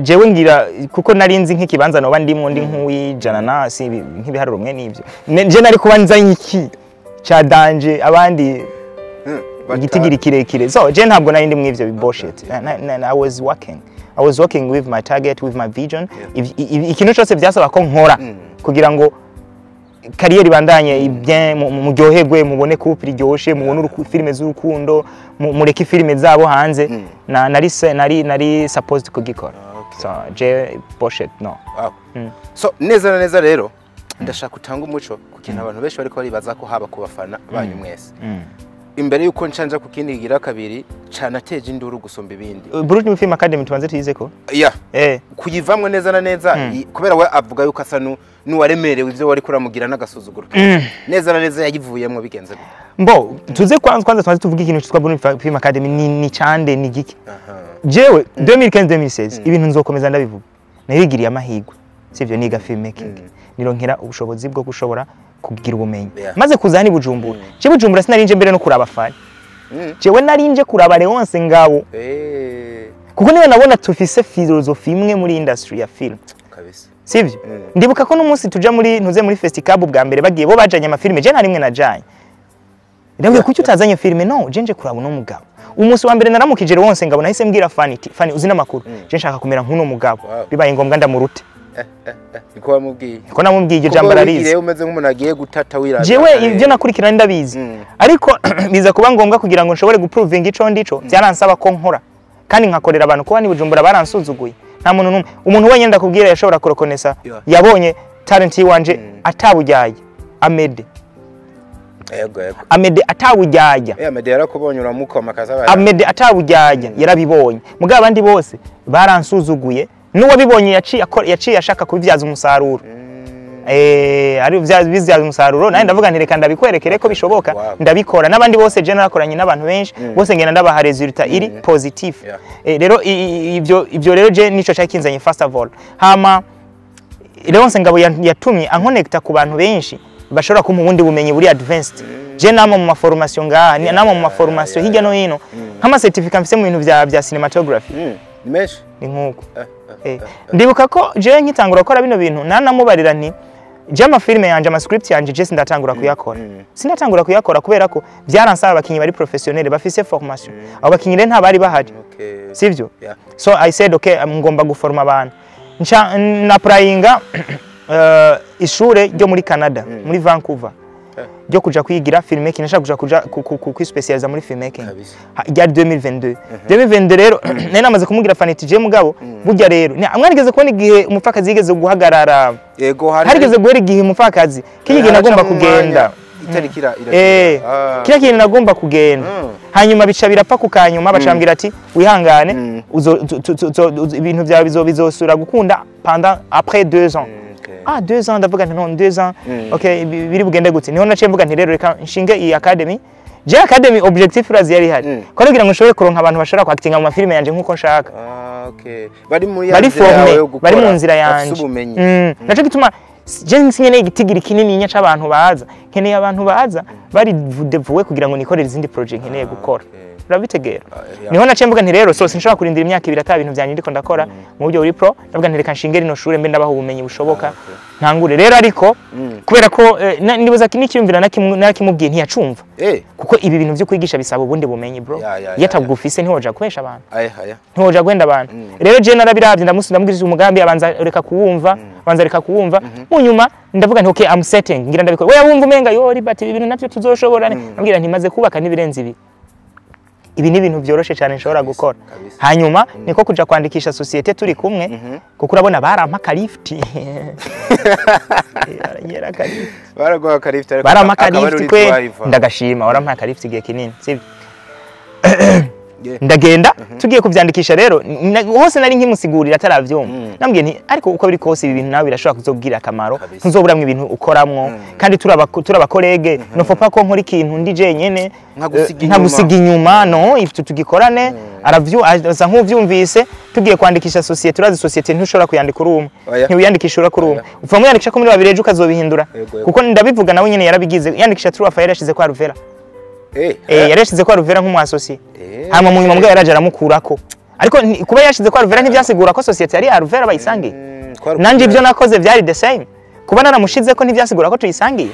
jewe ngira kuko nari nzi nk'ikibanza noba ndimwo ndi nk'uwijana na si ibi- nk'ibiharuro mwe n'ivyo Ne- je nari kuba nzanye iki ca danje abandi Mm, but, igitigiri kirekire. So je ntabwo nari ndi mw'ivyo bullshit. I was working. I was working with my target with my vision. Ikintu cyose byasaba ko nkora kugira ngo kariyeri bandanye muryoherwe mubone couple iryoshe mubone filime z'urukundo mu- mureke filime zabo hanze. Na nari supposed kugikora. So je bullshit no. So neza na neza rero ndashaka utanga umuco ku kintu abantu benshi bariko baribaza ko haba ku bafana banyu mwese. Imbere yuko nshanja ku kindi gira kabiri canateje induru gusumba ibindi. Burundi Film Academy tubanze tuyizeko ya. Eh. Kuyivamwe neza na neza i- kubera we avuga yuko asa nu- n'uwaremerewe ivyo wari kuramugira n'agasuzuguro neza na neza yayivuyemwo bigenze gute? mbo tuze kwanza kwanza tubanze tuvuge ikintu cyitwa Burundi Film Academy ni, ni cande ni giki? Jewe 2015 2016 ibintu nzokomeza ndabivuga. Nabigiriye amahirwe. Sivyo niga filmmaking. Nironkera ubushobozi bwo gushobora kugira ubumenyi. Maze kuza hani bujumbura je bujumbura sinarinje mbere no kuraba fani Mm. jewe narinje kuraba Leonce Ngabo. Eh, kuko ni we nabona tufise filozofi imwe muri industry ya film. Sivyo? Mm. ndibuka ko n'umunsi tuja muri ntuze muri festival bwa mbere bagiye bo bajanye amafilime je narimwe najanye. Ndabwiye kuki utazanye filime no je nje kuraba uno mugabo. Umunsi wa mbere naramukije Leonce Ngabo nahise mbwira Fanny iti Fanny uzi n'amakuru. Je nshaka kumera nk'uno mugabo. Bibaye ngombwa ndamurute. Niko wamubwiye ko namubwiye iryo jambo ararizi. umeze nk'umuntu agiye gutata wirata jewe ibyo nakurikirana ndabizi. Mm. ariko (clears throat) biza kuba ngombwa kugira ngo nshobore guprovinga ico ndico byaransaba ko nkora. Kandi nkakorera abantu. Kuba ni bujumbura baransuzuguye nta muntu n'umwe. Umuntu wenyine ndakubwira yashobora kurokonesa. Yabonye talent yiwanje atabujyaye. Amede amede atabujyajya eh amede yarakubonye uramukoma kaza amede atabujyajya yarabibonye. Mugabo abandi bose baransuzuguye n'uwabibonye yaciye ashaka kubibyaza umusaruro. Eh ari bya- bizyaza umusaruro. Nanjye ndavuga nti reka ndabikwerekere ko bishoboka. Ndabikora. N'abandi bose je narakoranye n'abantu benshi bose ngenda ndabaha resultat iri positif. Eh, rero ibyo rero je nico cyakinzanye first of all. Hama Leonce Ngabo yatumye ankonekta ku bantu benshi bashobora kumpa ubundi bumenyi buri advanced. Je nama mu maformation ngaha ni- nama mu maformation hirya no hino. Nk'ama certificate mfise mu bintu bya cinematography. Mm, ni menshi ni nk'uko. Eh, eh, Eh, ndibuka ko je nkitangura gukora bino bintu nanamubarira nti je amafilime yanje amascript yanje je sindatangura kuyakora. Sindatangura kuyakora kubera ko byaransaba abakinyi bari professionnel bafise formation. Abo bakinyi rero ntabari bahari. Yeah. so i said okay ngomba guforma abantu. Na prayinga uh, ishure ryo muri Canada muri Vancouver. Eh. Ryo kuja kwigira filmmaking nashaka kuja kuja ku- ku- ku- kwispecializa muri. Ha- ryari 2022 2022 rero (clears throat) nari namaze kumubwira Fanny je mugabo burya rero mwarigeze kubona igihe umupfakazi yigeze guhagarara yego hari harigeze guhera igihe umupfakazi kiriya gihe nagomba kugenda itariki ira Eh. Ah. kiriya kintu nagomba kugenda Mm. hanyuma bica birapfa ku kanyuma bacambwira ati wihangane Mm. ibintu byawe bizo- bizosubira gukunda pendant après deux ans. Ah deux ans ndavuga nti non deux ans. Mm. okay bi- biri bugende gute. Niho naciye mvuga nti rero reka nshinge iyi academy. Je academy objectif urazi yari ihari. Mm. ko kugira ngo nshobore kuronka abantu bashobora kwakitinga mu mafilime yanje nk'uko nshaka. Ah, okay. bari muri ya bari forme bari mu nzira yanje. Mm. naco gituma je nkeneye igitigiri kinini nya c'abantu baza. Nkeneye abantu baza bari devuwe kugira ngo nikorere izindi project nkeneye gukora. okay. Urabitegera Ah, ni ho naciye mvuga nti rero so sinshobora kurindira imyaka ibiri ata bintu byanjye ndiko ndakora mu buryo buri pro. Ndavuga nti reka nshinge rino shure mbe ndabaha ubumenyi bushoboka ntangure. Rero ariko kubera ko eh, nibuza n'ikiyumvira nakimubwiye ntiyacumva. Eh, kuko ibi bintu byo kwigisha bisaba ubundi bumenyi bro. Iyo atabwufise ntiwoja guhesha abantu. Ntiwoja gwenda abantu. Rero je narabiravye ndamusi ndamubwiriza umugambi abanza reka kuwumva banza reka kuwumva. Mu nyuma ndavuga nti okay I'm setting. Ngira ndabikora. Wewe wumva umenga yo ribati ibi bintu na byo tuzoshobora nambwira nti maze kubaka n'ibirenze ibi. Ibi ni ibintu byoroshe cyane nshobora gukora. hanyuma niko kuja kwandikisha sosiyete turi kumwe kuko urabona barampa (laughs) ariko barampa uri kwe. ndagashima warampaye kalifti igihe kinini sibyo. (clears throat) ndagenda tugiye kuvyandikisha rero. Hose nari nkimusigurira ataravyumva. Nambwiye nti ariko uko biri kose ibi bintu nawe birashobora kuzobwira akamaro. Kabisa. ntuzoburamwo ibintu ukoramwo. Kandi turi abako- turi abakorege nofopa ko nkora ikintu ndi jenyene Nkagusiga eh, nkagusiga inyuma. no ifite tugikorane. Aravyu asa nk'uvyumvise. Tugiye kwandikisha sosiyete. Urazi sosiyete ntushobora kuyandika uri umwe. Oya. ntiwiyandikisha ura kuri umwe. Upfa mwiyandikisha ko muri babiri ejo ukazobihindura kuko ndabivuga nawe nyene yarabigize. Yandikisha yarashize ko aruvera Eh, eh yarashize ko aruvera nk'umwasosiye Eh. hanyuma mu nyuma mbwa yaraje aramukurako. Ariko kuba yashize ko aruvera ntibyasigura ko sosiyete yari aruvera bayisangiye. Mm, twari nanje ibyo nakoze byari the same. Kuba naramushize ko ntibyasigura ko tuyisangiye.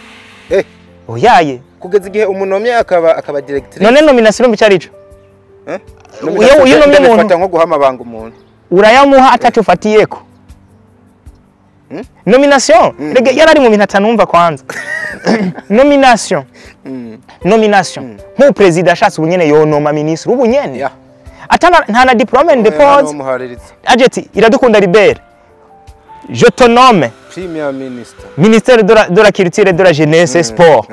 Eh, oyaye. Kugeza igihe umunomye akaba akaba directrice. None nomination mbi carico Eh? iyo- unomye umuntu- nko guha amabanga umuntu. Urayamuha nomination. Rege yarari mu bintu atanumva kwanza (coughs) nomination. Nomination. Nk'ubu perezida ashatse ubunyene yonoma minisitiri ubunyene Yeah. atana nta na diplome depose muhariritse ageti iradukunda libere je te nomme. Premier minister. Ministère de la, de culture de la jeunesse sport.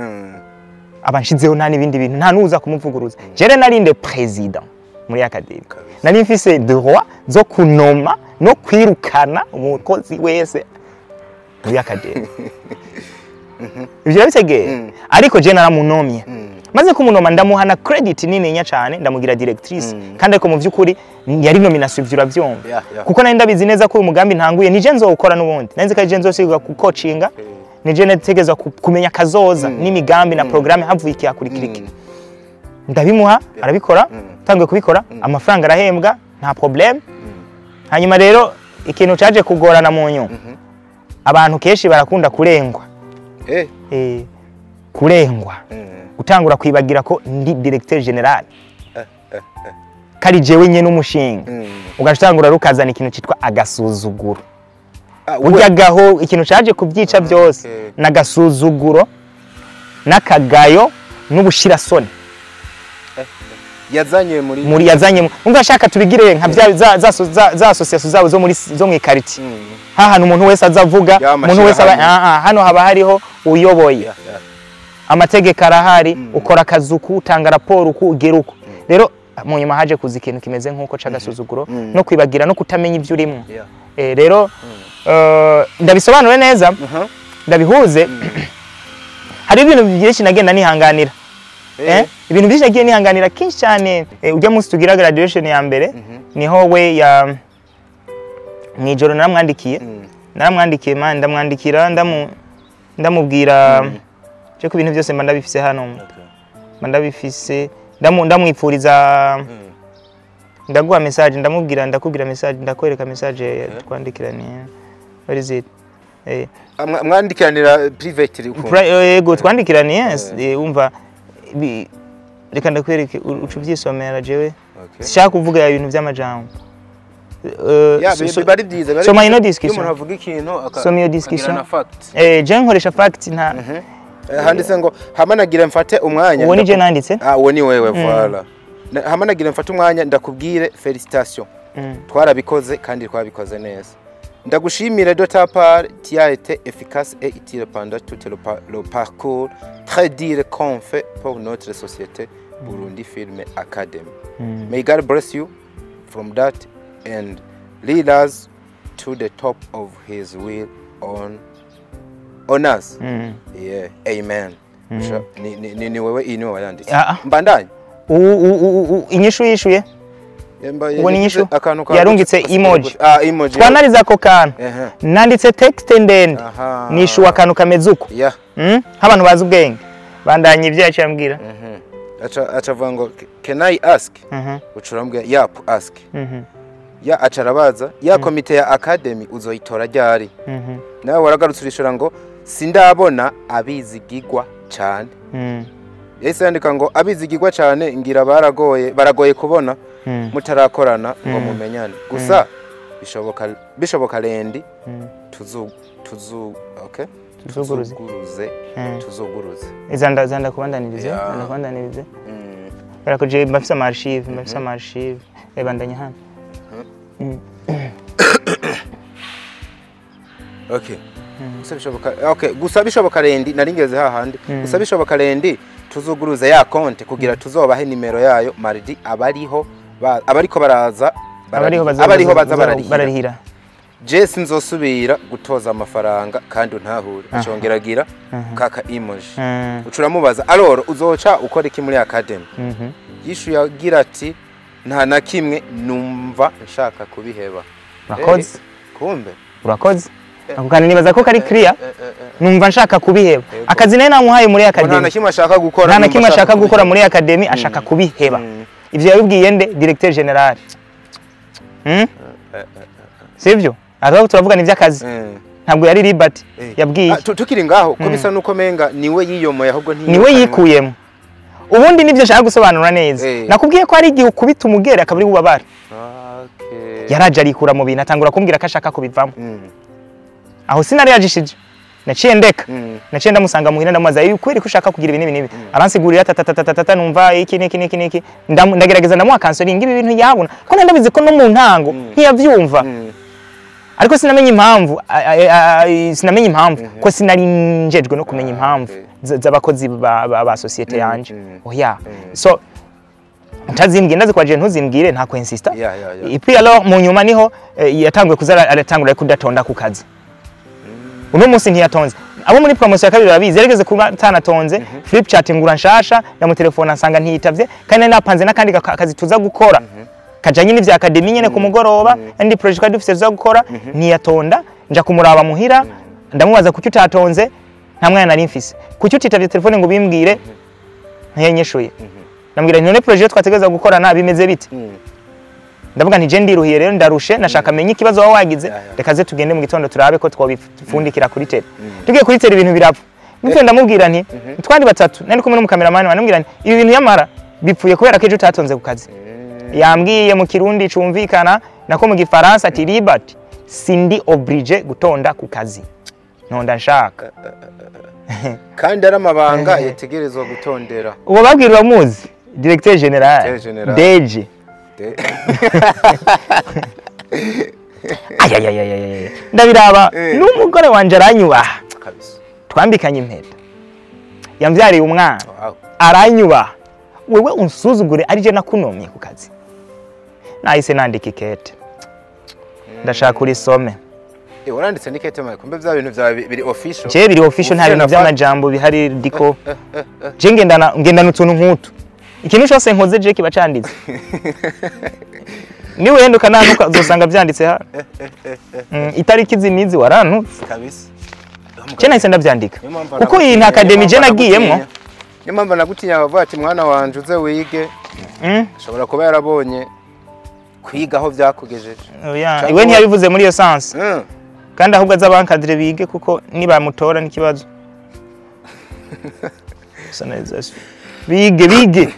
Abanshizeho nta n'ibindi bintu? Nta n'uza kumuvuguruza jere narinde president muri akademi nari mfise droit zo kunoma no kwirukana umukozi wese. Muri akademi ivyo yabitegeye ariko je naramunomye. Maze kumunoma ndamuha na credit nininya cyane ndamugira directrice. Kandi ariko mu vy'ukuri yari nomination Yeah, yeah. kuko nari ndabizi neza ko uyu mugambi ntanguye nije nzowukora n'ubundi nari nzi ko ari je nzosiga kukocinga nije nategeza ku- kumenya kazoza n'imigambi na programme havuye iki ndabimuha arabikora tanguye kubikora amafaranga arahembwa nta problem hanyuma rero ikintu caje kugorana mu nyuma abantu kenshi barakunda kurengwa Eh. eh, kurengwa Mm. gutangura kwibagira ko ndi directeur general Eh, eh, eh. kari jewe nyene umushinga Mm. ugaca utangura rukazana ikintu citwa agasuzuguro Ah, we- uryagaho ikintu caje kubyica byose okay. n'agasuzuguro n'akagayo n'ubushirasoni yazanye muri muri yazanye umva ashaka tubigire nka bya za za za- association zabo zo muri zo mu ikariti Mm. hahana umuntu wese azavuga umuntu wese aba hano haba hariho uyoboye. Amategeko arahari ukora akazi uku utanga raporo uku ugera uku. Rero mu nyuma haje kuza ikintu kimeze nk'uko c'agasuzuguro Mm. no kwibagira no kutamenya ibyo urimo. Eh, rero eh, ndabisobanure neza. Ndabihuze. (clears throat) Hari ibintu byinshi nagenda nihanganira? Ibintu byinshi nagiye nihanganira kenshi cyane eh, ujya munsi tugira graduation ya mbere ni ho we ya mwijoro naramwandikiye. Mm. naramwandikiye man ndamwandikira ndamu ndamubwira cyo ku bintu byose mba ndabifise hano mba ndabifise ndamwipfuriza ndaguha message ndamubwira ndakubwira message ndakwereka message twandikiraniye what is it? Eh. Ah, mwa- mwandikiranira privately eh, yego twandikiraniye eh, umva. Reka ndakwereke uca ubyisomera jewe? Okay. sishaka kuvuga ibintu by'amajambo. Soma ino byiza. discussion. iyo umuntu avuga ikintu aka- Soma iyo je nkoresha fact nta Eh, handitse ngo hamanagira mfate umwanya. Uwo ni je nanditse? Ah, uwo ni wewe voilà. Na- hamanagira mfate umwanya ndakubwire felicitation. Mm. twarabikoze kandi twabikoze neza. Ndagushimire de ta part tu as été efficace et utile pendant tout le, pa- le parcours très qu'on fait pour notre société Burundi Film Academy. May God bless you from that and lead us to the top of His will on on us. Mm. Yeah, amen. Sha- Ni, ni, ni, ni wewe ni we wayanditse. Ah, ah. Mbandanye. Inyishu yishuye Yagize inyishu? Yarungitse emoji. Ah, twanariza ako kantu nanditse texte ndende Aha. nishuwe akantu kameze uko nk'abantu bazi ubwenge bandanye ibyo yaciye ambwira Mhm. Aca aca avuga ngo can I ask? Mhm, Uca urambwira yap ask. mhm, Ya aca arabaza ya komite ya academy uzoyitora ryari? mhm, Nawe waragarutse urishura ngo sindabona abizigigwa cyane. Yahise yandika ngo abizigigwa cyane ngira baragoye baragoye kubona. Mutarakorana ngo Mm. mumenyane. Gusa bishoboka bishoboka rendi Tuzuguruze. tuzuguruze zanda kubandanirize? Zanda kubandanirize? Mm. kubera ko je mbafise ama archive mbafise ama archive. Ebandanya hano. (coughs) Okay. Gusa bishoboka rendi nari ngeze hahandi gusa bishoboka rendi tuzuguruze ya konte kugira tuzobahe nimero yayo maridi abariho. ba- abariko baraza abariho baza abariho baza baza- bararihira. Jesse nzosubira gutoza amafaranga kandi untahure. Acongeragira kaka emoji. Mm, ucuramubaza. Aloro uzoca ukora iki muri academy? Mhm. yishu yagira ati nta na kimwe numva nshaka kubiheba. Urakoze. Eh, kumbe. Urakoze. Ako kantu nibaza ko kari clear? Eh, eh, eh. numva nshaka kubiheba. Akazi na yo namuhaye muri Ngo nta na kimwe ashaka gukora numva kimwe ashaka gukora kubiheba. muri ashaka kubiheba. Ivyo yabibwiye nde? Directeur general. Hmm? sivyo araho turavugana ivy'akazi Eh, ntabwo yari liberty eh. yabwiye. Ah, tu- tukiri ngaho. Ko bisa nuko menga ni we yiyomoye ahubwo ni we yikuyemo. Ubundi nivyo ashaka gusobanura neza. Eh. nakubwiye ko hari igihe ukubita umugere akaba ari bubabara yaraje arikura mu bintu atangura kumbwira ko ashaka kubivamo. Aho sinari yajishije naciye ndeka. Mm. naciye ndamusanga muhira ndamubaza "Ey, kweri ko ushaka kugira ibi n'ibi? N'ibi aransigurira tatatatatata numva iki niki niki niki ndagerageza ndamuha kansoringa ibi bintu yabona ko nari ndabizi ko no mu ntango Mm. ariko sinamenye impamvu sinamenye impamvu. Ko sinari njejwe no kumenya impamvu okay. z- z'abakozi ba, sosiyete Mm, mm. oya Mm. so ntazimbwiye ndazi kwa je ntuzimbwire nta kwensista Yeah, yeah, yeah. ipi alors mu nyuma ni ho eh, yatanguye kuza ara- aratangura kudatonda ku kazi. Uno munsi ntiyatonze. Abo muri promotion ya kabiri babizi yarigeze kuba atanatonze. Flip chat ngura nshasha ndamutelefona nsanga ntiyitavye kandi nari napanze n'akandi gaka- kazi tuza gukora. Kajanye n'ivya academy nyene ku mugoroba andi project twari dufise tuza gukora ntiyatonda. Nja kumuraba muhira ndamubaza kuki utatonze? Nta mwana nari mfise. Kuki utitavye telefone ngo bimbwire ntiyanyishuye ndamubwira nti none project twategereza gukorana bimeze bite. Ndavuga nti je ndiruhiye rero ndarushe nashaka menye ikibazo waba wagize. Reka ze tugende mu gitondo turabe ko twabifundikira kuri tele. Tugiye kuri tele ibintu birapfa. Nivyo ndamubwira nti twari batatu nari kumwe n'umukameramani ndamubwira nti ibi bintu yamara bipfuye kubera ko ejo utatonze ku kazi. Yambwiye mu kirundi cumvikana nako mu gifaransa ati libert sindi oblige gutonda ku kazi. Ntonda nshaka. Kandi ari amabanga (laughs) yategerezwa gutondera. Uwo babwira uramuzi directeur general Directeur general. deje De- ayayayayaya ndabiraba Eh. n'umugore wanje aranyubaha twambikanye impeta yamvyariye umwana aranyubaha wewe unsuzugure ari je nakunomye ku kazi nahise nandika ikete ndashaka urisome waranditse n'ikete mike kumbe bya bintu byawe bi- biri official nta bintu na vy'amajambo bihari diko ngendana utuntu nk'utu ikintu cyose nkoze je kiba canditse niwenduka nanuka uzosanga vyanditse hano. (laughs) Mm, itariki zinizi warantutse kabisa. Je nahise mpamvu kuko iyi nta academy je nagutinya. niyo mpamvu nagutinya bavuga ati mwana wanje uze wige. Mm, ashobora kuba yarabonye kwiga aho byakugejeje. Cyangwa iwe ntiyabivuze muri iyo sansi Mm. kandi ahubwo azabankadire bige kuko nibamutora n'ikibazo. (laughs) Bige bige.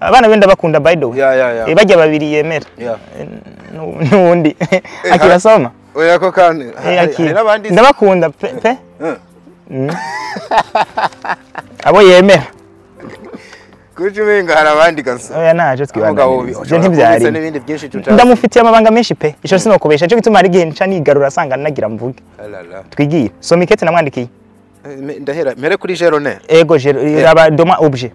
Abana benda bakunda by the way. Ya ya ya Eh, bajya babiri yemera Eh, n'uwundi akirasoma oya ko kandi Eh, (laughs) hari n'abandi. Ndabakunda pe pe. Mm. Mm. abo yemera (laughs) kuki umenga hari abandi gasa oya n'ibindi byinshi tutazi ndamufitiye amabanga menshi pe. Ico sinokubesha cyo gituma hari igihe nca nigarura asanga nagira mvuge. Twigire soma ikete namwandikiye. Eh, ndahera. Mpere kuri jerone ego je raba doma objet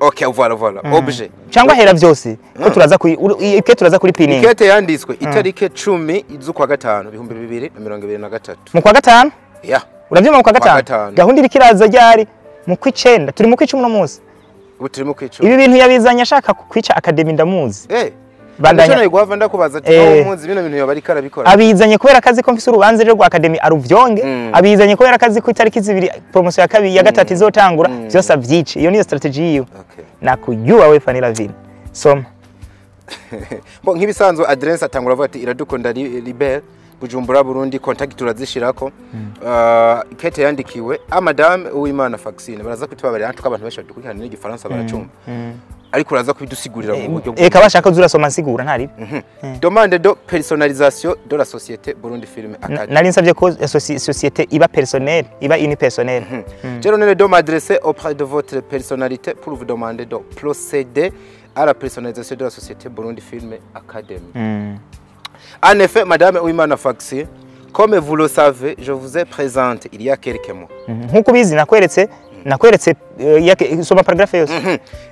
ok voilà voilà objet. Cyangwa hera byose ko turaza kuri uru- i- ke turaza kuri pinning. Ikete yanditswe itarike cumi z'ukwa gatanu ibihumbi bibiri na mirongo ibiri na gatatu. Mu kwa gatanu ya. Urabyuma mu kwa gatanu gahunda iri kiraza ryari? Mu kwicenda. Turi mu kwicumi no munsi. Ubu turimo kwicuma ibi bintu yabizanye ashaka kwica academy ndamuzi. Eh. Bandanya. guhava ndakubaza ati Eh. aho muzi bino bintu yoba ariko arabikora abizanye kubera akazi ko mfise urubanza rwo rwa academy aruvyonge Mm. abizanye kubera akazi ko itariki zibiri promotion ya kabiri ya gatatu izotangura vyose avyice iyo niyo strategy yiwe. Nakujua we Fanny Lavine soma. (laughs) Bo nk'ibisanzwe adresse atangura avuga ati iradukunda Li- libel bujumbura burundi contact turazishirako. Uh, kete yandikiwe a madame uwimana vaccine. Baraza kutubabarira natwe abantu benshi badukurikirana n'igifaransa baracumva ariko uraza kubidusigurira mu buryo bwo- eka bashaka uzurasoma nsigura ntari demande de personnalisation de la société burundi film academy. nari nsabye ko soci- société iba personnel iba unipersonnel. Je donne de m'adresser auprès de votre personnalité pour vous demander de procéder à la personnalisation de la société Burundi Film Academy. En effet, Madame Ouimana Faxi, comme vous le savez, je vous ai présenté il y a quelques mois. nkuko ubizi nakweretse nakweretse yake- soma paragraphe yose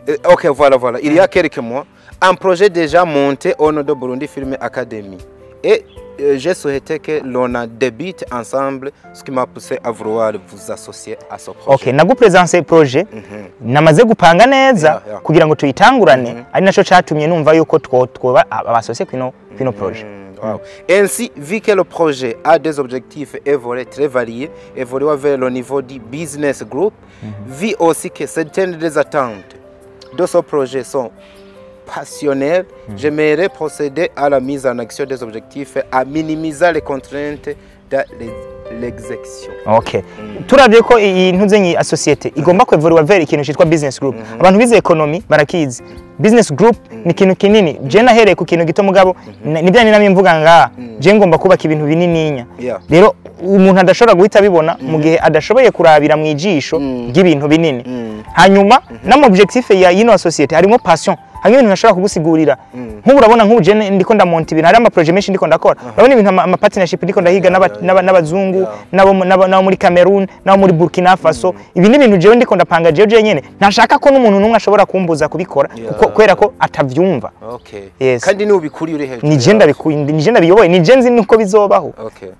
Euh, ok, voilà, voilà. Il y a quelques mois, un projet déjà monté au nom de Burundi Film Academy. Et euh, j'ai souhaité que l'on débute ensemble, ce qui m'a poussé à vouloir vous associer à ce projet. okay nagupresence projet. Namaze gupanga neza Yeah, yeah. kugira ngo tuyitangurane. Ari naco catumye numva yuko two- twoba abasose kwino kwino projet Wow. Ainsi, vu que le projet a des objectifs et volets très variés, évoluant vers le niveau du business group, vu aussi que certaines des attentes de ce projet sont passionnelles, j'aimerais procéder à la mise en action des objectifs à minimiser les contraintes de l'ex- l'exécution. okay turavye ko iyi ntuze nyi associate igomba vers ikintu citwa business group. Abantu bize economy barakizi business group ni ikintu kinini. Je nahereye ku kintu gito mugabo na- ni byo namye mvuga nga je ngomba kubaka ibintu binininya rero umuntu adashobora guhita abibona mu gihe adashoboye kurabira mu ijisho ry'ibintu binini. Hanyuma n'ama objectif ya yino associate harimo passion. Hanyuma ibintu ntashobora kugusigurira? Nk'ubu urabona nk'ubu ndiko ndamonta ibintu hari ama projet menshi ndiko ndakora. Urabona ibintu ama ama partnership ndiko ndahiga n'aba- n'aba- n'abazungu n'abo mu- n'abo n'abo muri Cameroon n'abo muri Burkina Faso. Ibi ni ibintu jewe ndiko ndapanga jewe jenyene ntashaka ko n'umuntu n'umwe ashobora kumbuza kubikora kuko kubera ko atavyumva. Kandi nubikuri uri hejuru. ni je ndabikuye ni je ndabiyoboye ni je nzi nuko bizobaho.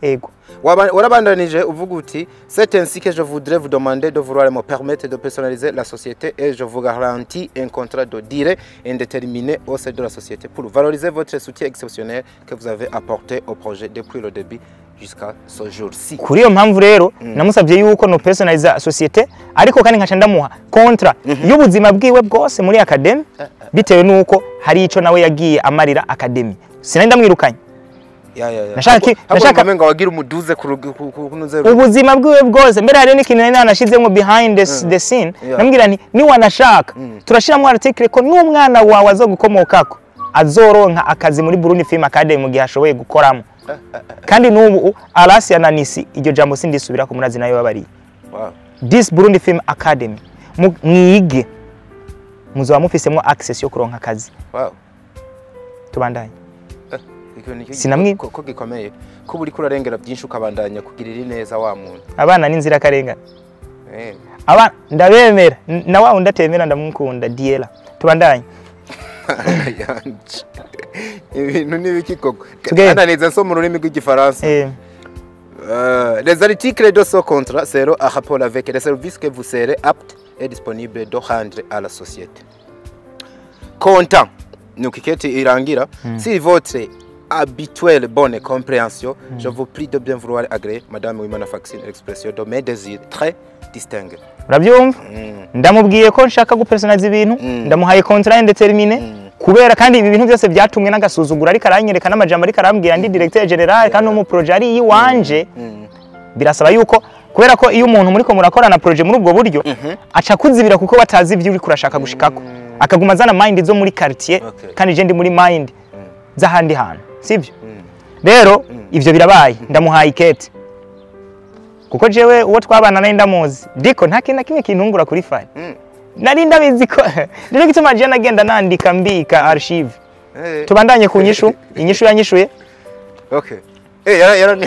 Yego. Warabandanije uvuga uti c'est ainsi que je voudrais vous demander de vouloir me permettre de personnaliser la société et je vous garantis un contrat de durée indéterminée au sein de la société pour valoriser votre soutien exceptionnel que vous avez apporté au projet depuis le début jusqu'à ce jour-ci. kuri iyo mpamvu rero namusabye yuko no personaliza societe ariko kandi nkaca ndamuha kontra y'ubuzima bwiwe bwose muri academy bitewe nuko hari ico nawe yagiye amarira academy sinari ndamwirukanye. Nashaka ngo wagira umuduze ubuzima bwiwe bwose. Mbere hari n'ikintu nari nanashizemo behind the, the scene. Namubwira nti niwanashaka turashiramo article ko n'umwana wawe azogukomokako azoronka akazi muri Burundi Film Academy mu gihe ashoboye gukoramo. (laughs) Kandi n'ubu Alasi Ananisi iryo jambo sindisubira ku murazi na yo babariye this Burundi Film Academy mwige. Muzoba mufisemo access yo kuronka akazi. Tubandanye Sinamwi- ko ko gikomeye ko uri kurarengera byinshi ukabandanya kugirira neza wa muntu. Abana n'inzira karengane Eh. ndabemera. Na wa undi atemera ndamukunda Diela. Tubandanye. (laughs) Ibintu n'ibiki koko? Tugende. ananiza so mu rurimi rw'igifaransa. Eh. Euh, les articles de ce contrat seront en rapport avec les services que vous serez apte et disponible de rendre à la société. Content. Nuko iketi irangira. Si votre habituelle bonne compréhension. Je vous prie de bien vouloir agréer madame Wimana Faxine l'expression de mes désirs très distingués urabyumva Mm. ndamubwiye ko nshaka gupersonaliza ibintu ndamuhaye contrat indetermine kubera kandi ibi bintu byose byatumwe n'agasuzuguro ariko aranyereka n'amajambo ariko arambwira ndi directeur general kandi no mu projet ari iwanje. Birasaba yuko kubera ko iyo umuntu muri ko murakorana projet muri ubwo buryo aca kuzibira kuko batazi ibyo uri kurashaka gushikako. Akaguma azana mind zo muri quartier Okay. kandi je ndi muri mind. Z'ahandi hantu. Sibyo rero ivyo birabaye. Ndamuhaye ikete. Kuko jewe uwo twabana nari ndamuzi diko nta kintu na kimwe kintungura kuri fani Mm. nari ndabizi ko (laughs) rero gituma je nagenda nandika mbika archive. Eh, tubandanye ku nyishu inyishu yanyishuye okay eh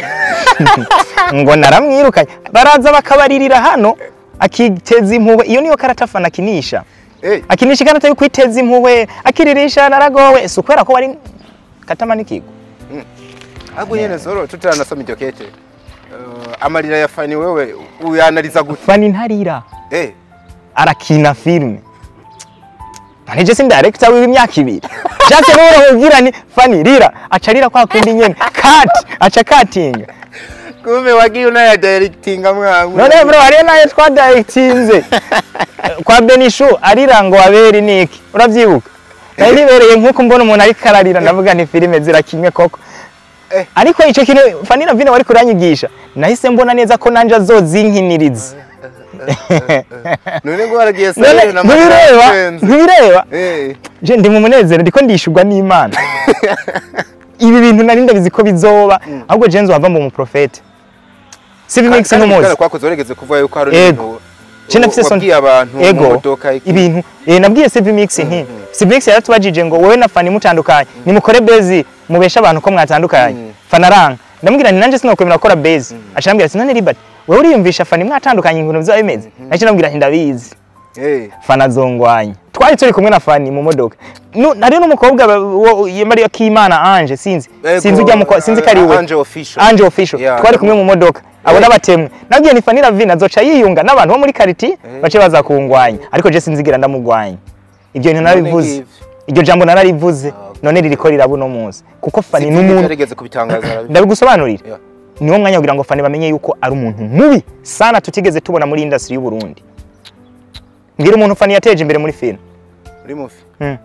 (laughs) ngo naramwirukanye. Baraza bakabaririra hano akiteza impuhwe. Iyo niyo karata fana akinisha eh. Akinisha ikarata yo kwiteza impuhwe akiririsha naragowe. Si ukubera ko wari katama n'ikigo ahubwo nyene soro tutaranasoma iryo kete. Eh, amarira ya fani wewe uyanariza gute fani ntarira eh. Arakina filime nanje si director w'imyaka ibiri jase n'uwo ubwira ni fani rira aca rira kwa kundi nyene cut aca cutting. Kumbe wagiye unaya directinga mwangu none bro hariyo na yo twadirectinze (laughs) kwa benisho arira ngo aberi niki. Uravyibuka nari nibereye nk'uko mbona umuntu ariko ararira ndavuga ni filime zirakimwe koko. Eh. ariko icyo kintu Fanny na Vina wari kuranyigisha nahise mbona neza ko nanje azozinkiniriza none ngo waragiye sayire na ntibireba ntibireba je ndi mu munezero ndiko ndishurwa n'imana. (laughs) Ibi bintu nari ndabizi ko bizoba ahubwo je nzova mu muprofete. Mix kandi n'umuzi. kandi kwakoze kuvuga yuko hari ibintu Ego. ibintu eh nabwiye Mix nti Stevie Mix yaratubajije ngo wowe na Fanny mutandukanye nimukore bezi mubesha abantu ko mwatandukanye Fanaranga ndamubwira nti nanje sinokwemera gukora bezi ashambwira ati none Liberty wewe uriyumvisha Fanny mwatandukanye ibintu bizaba bimeze naje ndamubwira nti ndabizi. Fana zongwanya twari turi kumwe na Fanny mu modoka. Nari n'umukobwa yamariye Kimana Ange sinzi. Sinzi ujya sinzi ko ari we. Ange official. Twari kumwe mu modoka. Abo Eh. n'abatemwe nabwiye ni Fanny Ravina azoca yiyunga n'abantu bo muri quartier bace baza kungwanya. Ariko je sinzigira ndamugwanya. Ibyo bintu narabivuze iryo jambo nararivuze none ririko riraba uno munsi. Kuko yarigeze kubitangaza. (clears throat) Arabi- ndabigusobanurira niwo mwanya kugira ngo Fanny bamenye yuko ari umuntu mubi. Sana tutigeze tubona muri industry y'u Burundi. Mbwira umuntu Fanny yateje imbere muri film. Uri mufi Mm.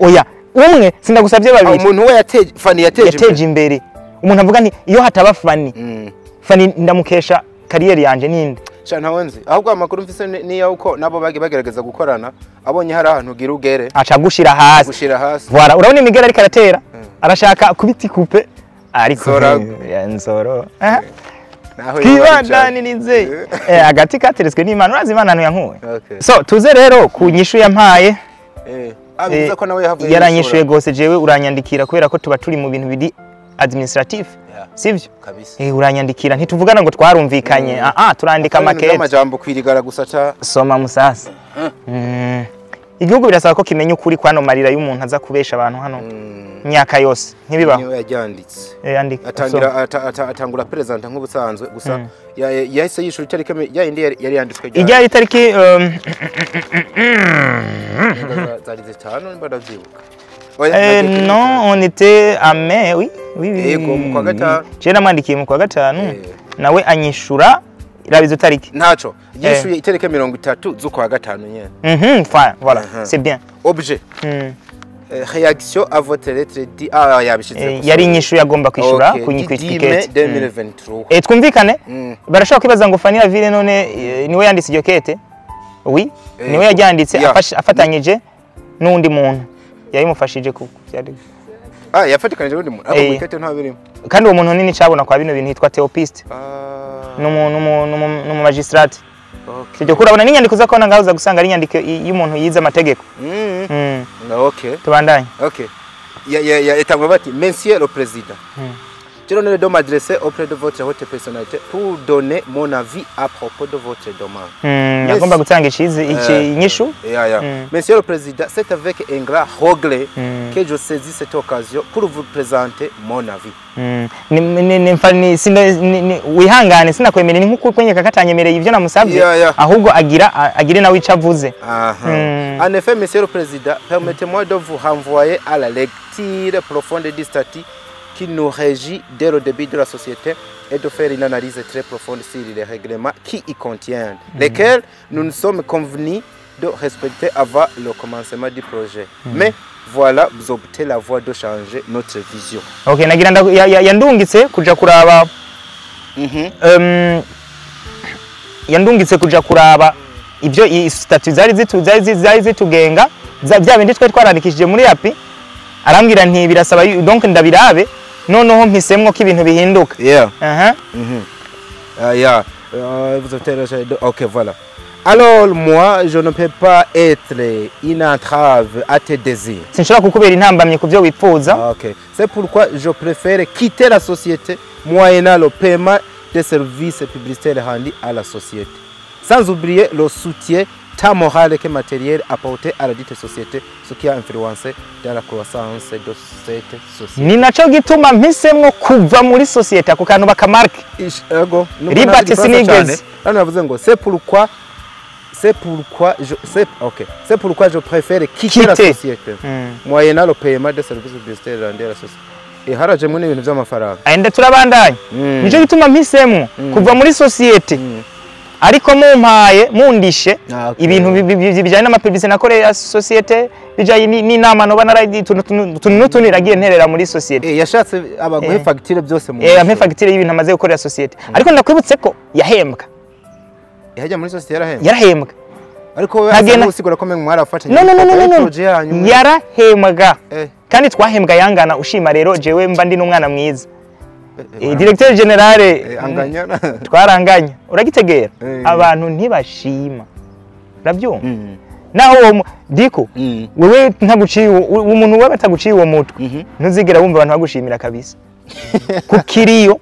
Oya umwe sindagusabye Ah, babiri umuntu we yateje yateje yateje imbere. Umuntu avuga nti iyo hataba Fanny Mm. Fanny ndamukesha kariyeri yanje ninde Sha, ntawe nzi. Ahubwo amakuru mfise ni- niyo uko nabo bagi bagerageza gukorana abonye hari ahantu ugira ugere. Aca gushira hasi. Gushira hasi. Urabona imigera ariko aratera? Arashaka kubita ikupe ariko nzoro naho yari twibandanirize (laughs) Eh, agati kateretswe n'imana urazi imana yankuwe. So tuze rero ku nyishu yampaye. Eh, ah, yaranyishuye gose jewe uranyandikira kubera ko tuba turi mu bintu biri kabisa. Eh, uranyandikira. Ntituvugana ngo twarumvikanye. Ah ah turandika Ibintu makete by'amajambo kwirigara gusa ca soma musasa. Mm. igihugu birasaba ko kimenya ukuri kwano marira y'umuntu aza kubesha abantu hano. Imyaka yose. Ntibibaho. Eh, atangura perezida nk'ubusanzwe gusa. Ya- ya- yahise yishura itariki yindi yari yanditswe ryari? ijya itariki um, zitanu nimba ndavyibuka Eh, kuri- non on était à mai oui oui oui. Yego, mu kwa gatanu. je namwandikiye mu kwa gatanu Eh. nawe anyishura irabiza itariki ntaco yishuye itariki mirongo itatu z'ukwa gatanu nyene Mhm, enfin, voilà Mhm. c'est bien. Objet. Eh, réaction à votre lettre di ah yabishize Eh, gusa. yari inyishu yagomba kwishura Okay, ku di ku 10 mai tiketi 2023 Eh, twumvikane Mm. barashobora kwibaza ngo Fanny Ravine none eh, ni we yanditse iryo kete? Oui? Eh, ni we afash- afatanyije? N'undi muntu. Yabimufashije ku byari- ah yafatikanije undi muntu Eh. ariko mukete nta birimo kandi uwo muntu nini cabona kwa bino bintu hitwa Theopiste ah numu numu numu numu magistrate okay sibyo kurabona n'inyandiko za kona ngaho gusanga ari inyandiko y- y'umuntu yize amategeko Mm. mm. okay tubandanye Ok. Ya, ya, ya, etangwa bati, Monsieur le Président, je donne de m'adresser auprès de votre haute personnalité pour donner mon avis à propos de votre demande. Mm, Eh, inyishu Yeah, yeah. Mm. Monsieur le Président, c'est avec un grand regret Mm. que je saisis cette occasion pour vous présenter mon avis. Mm. Ni- wihangane sinakwemera ni nk'uko kwenyeka katanyemereye ibyo namusabye Yeah, yeah. ahubwo agira agire nawe ico avuze Ah, Mm. En effet, Monsieur le Président, permettez-moi de vous renvoyer à la lecture profonde du statut qui nous régit dès le début de la société et de faire une analyse très profonde sur les règlements qui y contiennent, lesquels nous nous sommes convenus de respecter avant le commencement du projet. Mais voilà, vous optez la voie de changer notre vision. okay nagira yandungitse kuja kuraba. Um, yandungitse kuja kuraba. Ibyo statu zari zari zi- zari zitugenga bya bindi twari twarandikishije muri yapi? Arambwira nti birasaba donc ndabirabe noneho mpisemwo ko ibintu bihinduka Yeah. aha Ah, yeah. Euh, vous Ok, voilà. Alors, moi, je ne peux pas être une entrave à tes désirs. sinshobora kukubera intambamye ku byo wifuza Ah, ok. C'est pourquoi je préfère quitter la société moyennant le paiement des services publicitaires rendus à la société. Sans oublier le soutien tant moral que matériel apporté à la dite société, ce qui a influencé dans la croissance de cette société. ni naco gituma mpisemwo kuva muri sosiyete ako kantu bakamarike Ish- ego, Liberty sinigeze. hano navuze ngo c'est pourquoi c'est pourquoi je c'est ok c'est pourquoi je préfère quitter la Quitter. société Mm. moyennant le paiement des services publicitaires rendus à la société. Harajemo n'ibintu by'amafaranga. enda turabandanya Mm. nico gituma mpisemwo kuva muri sosiyete ariko mumpaye mundishe Ah, ibintu bi- bi- bi- bijyanye n'amapibisi nakoreye ya sosiyete bijyanye ni- n'inama noba naragiye utuntu n'utundi nagiye nterera muri sosiyete. Eh, yashatse abaguhe Eh. fagitire byose mu eh ampe fagitire y'ibintu amaze gukorera sosiyete. Ariko ndakwibutse ko yahembwa. Yajya muri sosiyete yarahembwe yarahembwa. Ariko wowe Ntagenda- asa n'usigura ko mwe mwarafatanye no no no no no, no proje yanyu yarahembwaga. Eh. kandi twahembwa yangana. Ushima rero jewe mba ndi n'umwana mwiza. Eh, Eh, generale eh, anganya twaranganya uragitegera abantu ntibashima. Urabyumva Mm, naho uwo diko mm. wewe ntaguciye umuntu wewe ataguciye uwo mutwe Mhm. ntuzigera wumva abantu bagushimira kabisa. (laughs) Kukiriyo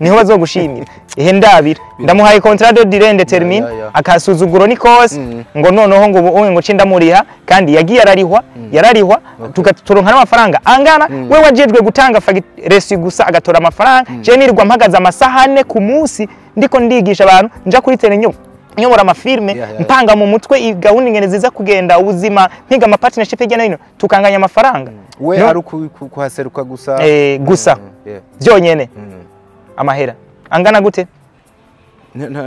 ni ho bazogushimira ihe ndabira. Ndamuhaye contrat de durée ya. akasuzuguro ni kose Mm. ngo noneho ngo ubu ngo nce ndamuriha kandi yagiye ararihwa yararihwa. Tugaturonka n'amafaranga angana. We wajejwe gutanga resi gusa agatora amafaranga. Je nirirwa mpagaze amasaha ane ku munsi ndiko ndigisha abantu nja kuri tele nyo nyobora amafilme mpanga mu mutwe gahunda ingene ziza kugenda ubuzima mpiga ama partnership hirya no hino tukanganya amafaranga. We ari kuhaseruka gusa. Eh, gusa. Mm, byonyene. Mm. Amahera angana gute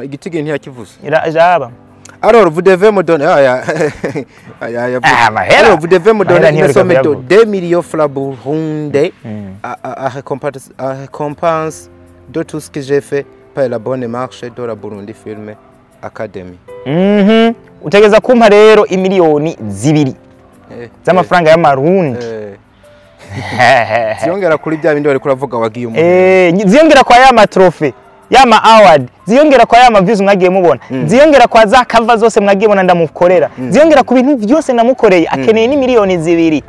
igitigi ntiyakivuze Ira- jaba Alors, vous devez me donner. Ah, ya. (laughs) Ah, ya, ya. Ah. Alors, vous devez me donner une somme de rikavuga. 2 millions de francs burundais Mm. à, à, récompense, à récompense de tout ce que j'ai fait par la bonne marche de la Burundi Film Academy. Mhm. utegeza kumpa rero imiliyoni zibiri Eh, z'amafaranga y'amarundi eh, ziyongera kuri bya bindi wari kuravuga wagiye umuntu. Eh, ziyongera kwa ya matrofe yama award ziyongera kwa ya maviews mwagiye mubona ziyongera kwa za cover zose mwagiye mubona ndamukorera ziyongera ku bintu byose namukoreye akeneye ni miliyoni zibiri.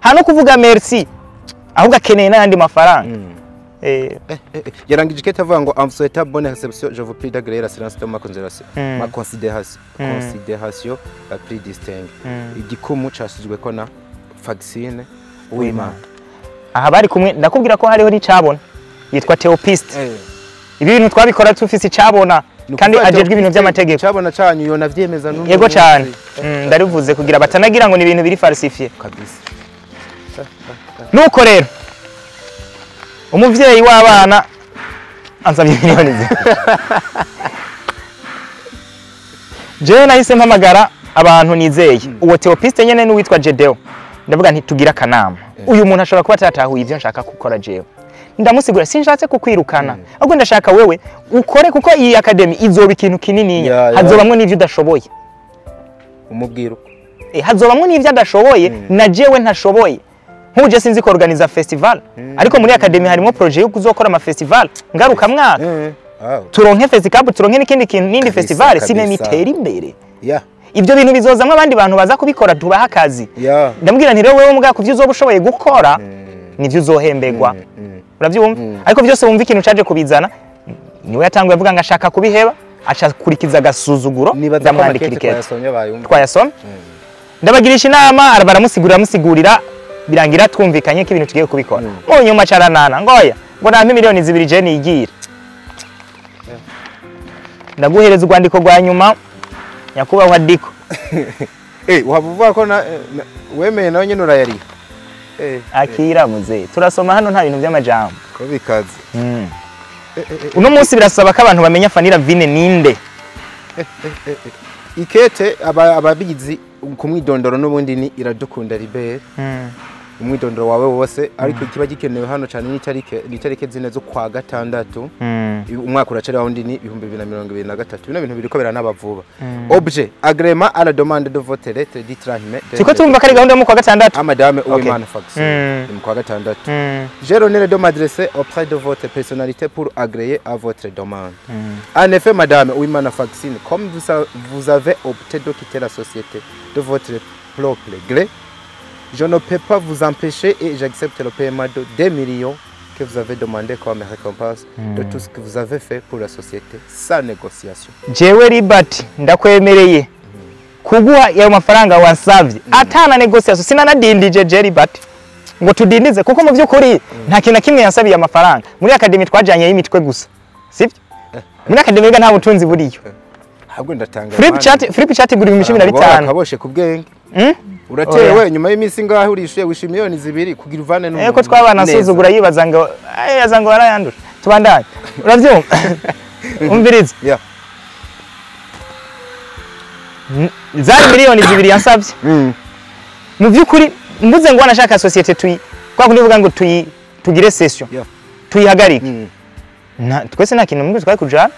Nta no kuvuga merci ahubwo akeneye n'ayandi mafaranga. Eh, Eh, yarangije ikete avuga ngo souhaitant bonne réception je vous prie d'agréer la silence de ma considération ma considération considération la plus distingue igikumu cashyizweko na vaccine. W'imana aha bari kumwe. Ndakubwira ko hariho n'icabona yitwa Theopiste Eh, ibi bintu twabikora tufise icabona kandi ajejwe ibintu by'amategeko. Cyabona canyu yo navyemeza n'uno yego cyane Mm, ndarivuze kugira batanagira ngo ni ibintu biri falsifiye nuko rero umuvyeyi w'abana ansabye miliyoni zibiri (laughs) jewe nahise mpamagara abantu nizeye. Uwo Theopiste nyene n'uwitwa Jedeo ndavuga nti tugira akanama. Uyu muntu ashobora kuba atatahuye ivyo nshaka gukora jewe. Ndamusigura sinshatse kukwirukana. Ahubwo ndashaka wewe ukore kuko iyi academy izoba ikintu ya. hazobamwo n'ivyo udashoboye. Umubwira uko. Eh, hazobamwo n'ivyo adashoboye na jewe ntashoboye. Nk'uje sinzi ko organiza festival ariko muri academy harimo projet yo kuzokora ama festival ngaruka mwaka. Eh, ah, turonke festival turonke n'ikindi kintu n'indi festival. Sinema itera imbere. Ibyo bintu bizozamwo abandi bantu baza kubikora tubaha akazi. Ndamubwira nti rero wewe mbwa ku byo uzoba ushoboye gukora nivyo uzohembegwa. Mm. urabyumva? Ariko byose wumva ikintu caje kubizana ni we yatanguye avuga ngo ashaka kubiheba acakurikiza agasuzuguro ndamwandikira ikete. Twayasomye ndabagirisha inama ara- baramusigurira amusigurira birangira twumvikanye ko ibintu tugiye kubikora. Mu nyuma caranana ngoya ngo nampe miliyoni zibiri je niyigira ndaguhereza urwandiko rwa nyuma. Nyakubahwa diko (laughs) eh waba uvuga ko wemeye nawe nyene urayariha eh akira muze. Turasoma hano nta bintu by'amajambo ko bikaze Mm. uno munsi birasaba ko abantu bamenya fanira vine ninde. Ikete aba- ababizi ku mwidondoro n'ubundi ni iradukunda libere umwidondoro wawe wose ariko ikiba gikenewe hano cyane ni itarike zine zo kwa gatandatu. Umwaka uracereho undi ni ibihumbi bibiri na mirongo ibiri na gatatu. Bino bintu biriko biranaba vuba objet agrément à la demande de votre lettre d'itrahime turiko turumva ko ari gahunda mu kwa gatandatu à madame Ok. Uwimana Faxi Mm. ni mu kwa gatandatu Mm. J'ai l'honneur de m'adresser auprès de votre personnalité pour agréer à votre demande. En effet, madame Ouimana Faxine, comme vous, vous avez opté de quitter la société de votre propre gré, je ne peux pas vous empêcher et j'accepte le paiement de 2 millions que vous avez demandé comme récompense mm. de tout ce que vous avez fait pour la société sans négociation. jewe Libert ndakwemereye. Kuguha ayo mafaranga wansavye. Atana negociation sinanadindije je Libert ngo tudindize kuko mu by'ukuri nta kintu na kimwe yansabiye amafaranga muri akademi twajanye y'imitwe gusa sibyo muri akademi ga nta butunzi buriyo. Ahubwo ndatanga flip chat flip chat guri ibihumbi cumi na bitanu. kaboshe ku bwenge. Mm? Uratewe nyuma y'iminsi ngaho urishuye wishyuye miliyoni zibiri kugira uvane n'umuntu. ko twabana neza. asuzugura yibaza ngo "Ay, yaza ngo warayandusha tubandanye uravyumva (laughs) umviriza zari miliyoni zibiri yansabye Mm. mu by'ukuri mvuze ngo wanashaka sosiyete tuyi kwa kundi uvuga ngo tuyi tugire session Yeah. tuyihagarike Mm. nta twese nta kintu mwe twari kujana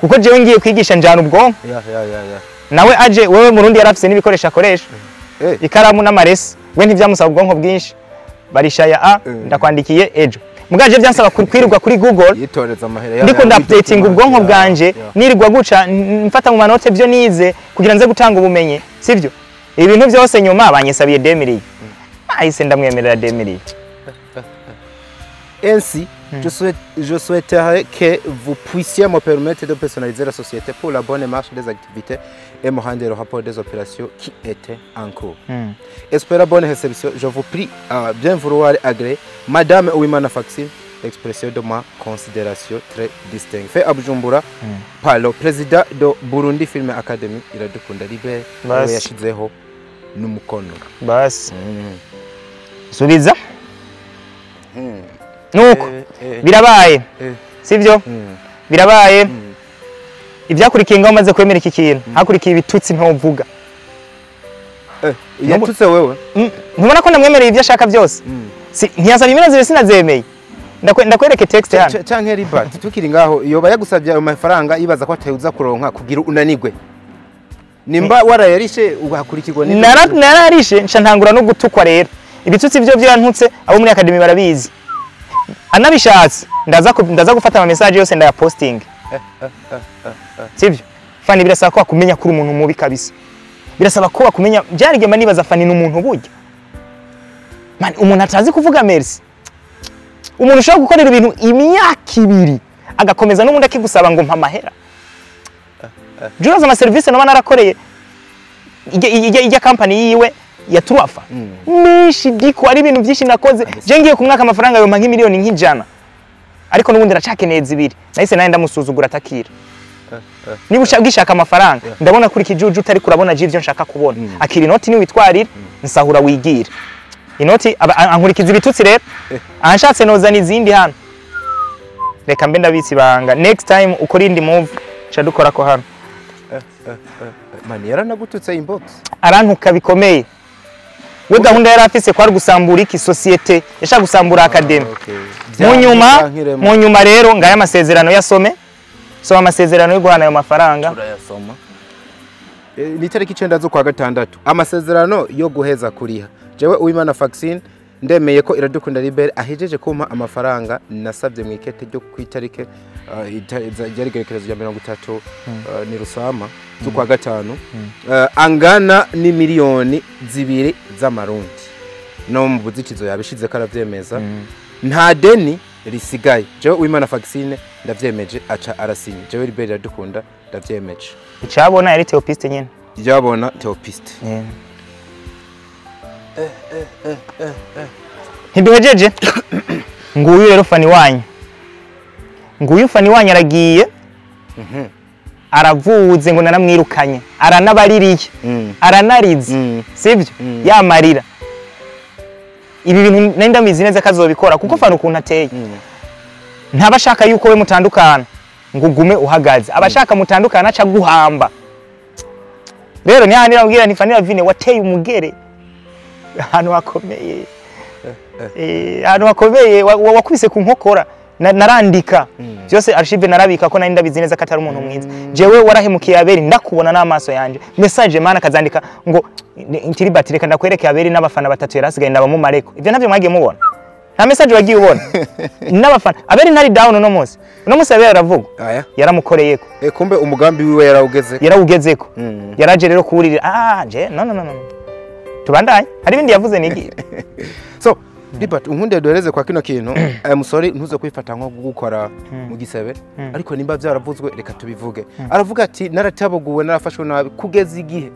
kuko jewe ngiye kwigisha njana ubwonko Yeah, yeah, yeah, yeah. nawe aje wewe murundi yari afise n'ibikoresho akoresha. Ikaramu n'amaresi. We ntibyamusaba ubwonko bwinshi. Barishaya a Mm. ndakwandikiye ejo. Mugaje byansaba kwirirwa kuri google. Ndiko Yeah, ndapdating yeah, ubwonko bwanje. nirirwa guca mfata mu manote byo nize kugira nze gutanga ubumenyi. Sivyo ibintu byose nyuma banyisabiye demiriye ahise ndamwemerera demiriye Ainsi, je, souhaite, je souhaiterais que vous puissiez me permettre de personnaliser la société pour la bonne marche des activités et le rapport des opérations qui étaient en cours. Mm. Espérant bonne réception, je vous prie à bien vouloir agréer Madame Ouimana Faxi, expression de ma considération très distincte. Fait à Bujumbura par le président de Burundi Film Academy, Iradukunda Libe, Basi. we yashizeho n'umukono. basi Mm. subiza Mm. nuko Eh, eh, birabaye eh, sivyo mm. birabaye Mm. Ibyakurikiye ngaho umaze kwemera iki kintu. Hakurikiye ibitutsi ntuvuga. Eh, yatutse wewe? Mm, ntubona ko ndamwemereye ibyo ashaka byose. Mm. Imino zibiri sinazemeye. Ndakwe- ndakwereke text hano Ca- canke ribat tukiri ngaho. Yoba yagusabye ayo mafaranga yibaza ko atawuza kuronka kugira unanigwe. Nimba warayarishe ugakurikirwa nararishe nca ntangura no gutukwa rero. Ibitutsi byo byantutse abo muri akademi barabizi. Anabishatse. Ndaza gufata ama message yose ndayaposting. Sivyo fani birasaba ko wakumenya kuri umuntu mubi kabisa. Birasaba ko wakumenya byarigema nibaza fani ni umuntu burya? Umuntu atazi kuvuga merci. Umuntu ushobora gukorera ibintu imyaka ibiri agakomeza n'ubundi akigusaba ngo mpa amahera. Juraza amaserivisi naba narakoreye. Ijya- kampani yiwe ya turafa menshi diko ari ibintu byinshi nakoze. Ngiye ku mwaka amafaranga yompa nk'imiliyoni nk'ijana ariko n'ubundi ndacakeneye zibiri. Nahise nawe ndamusuzugura atakira. Niba ushaka gishaka amafaranga ndabona kuri ikijuju utari kurabona je ivyo nshaka kubona. Akira inoti ni witwarira nsahura wigira inoti ankurikiza ibitutsi rero. Anshatse nozana izindi hano. Reka mbe ndabitse ibanga. Next time ukora indi move ca dukora ko hano. Mani yaranagututse inbox arantuka bikomeye. We gahunda yari afise kwari gusambura iki sosiyete yashaka gusambura akademi mu nyuma mu nyuma rero ngaya amasezerano yasome soma amasezerano yo guhana ayo mafaranga turayasoma. Eh, ni itariki icenda z'ukwa gatandatu. Amasezerano yo guheza kuriha. Jewe uwimana vaccine ndemeye ko iradukunda libere ahejeje kumpa amafaranga. Nasabye mu ikete ryo ku itariki ah, ita- za- ryari igerekerezo rya mirongo itatu ah, ni rusama z'ukwa gatanu. Ah, angana n'imiliyoni zibiri z'amarundi. No mu buzitizo yabishize ko aravyemeza. Nta deni risigaye. Jewe uwimana vaccine ndavyemeje aca arasinya. Jewe libere iradukunda ndavyemeje. Icabona yari teopiste nyene? Ryabona teopiste ntiduhejeje? (coughs) Nguyu rero fani wanyu. Nguyu fani wanyu aragiye aravuze ngo naramwirukanye. Aranabaririye aranarize. Mm. sibyo? Yamarira. Ibi bintu nari ndamizi neza ko azobikora kuko fana ukuntu ateye. Ntaba ashaka yuko we mutandukana ngo ugume uhagaze. Aba ashaka mutandukana aca guhamba rero ni handi nabwira ni fanira vine wateye umugere. Ahantu hakomeye. Eh, ahantu hakomeye wa- wa- wakubise ku nkokora. Narandika. Byose archive narabika ko nari ndabizi neza ko atari umuntu mwiza. Jewe warahemukiye aberi ndakubona n'amaso yanje. Message mana akazandika ngo ntiribati reka ndakwereke aberi n'abafana batatu yari asigaye ndabamumareko ibyo na byo mwagiye mubona. Nta message wagiye ubona. (laughs) N'abafana. Aberi ntari down uno munsi. Uno munsi aberi aravuga aya. Yaramukoreyeko. E, kumbe umugambi wiwe yarawugeze yarawugezeko. Mm. yaraje rero kuwurira. Ah je no no no no tubandanye hari ibindi yavuze nigiye (laughs) so Libert unkunde duhereze kwa kino kintu. Aya musore ntuze kwifata nko gukora mu gisebe. Ariko nimba byaravuzwe reka tubivuge. Aravuga ati naratabaguwe narafashwe nabi kugeza igihe.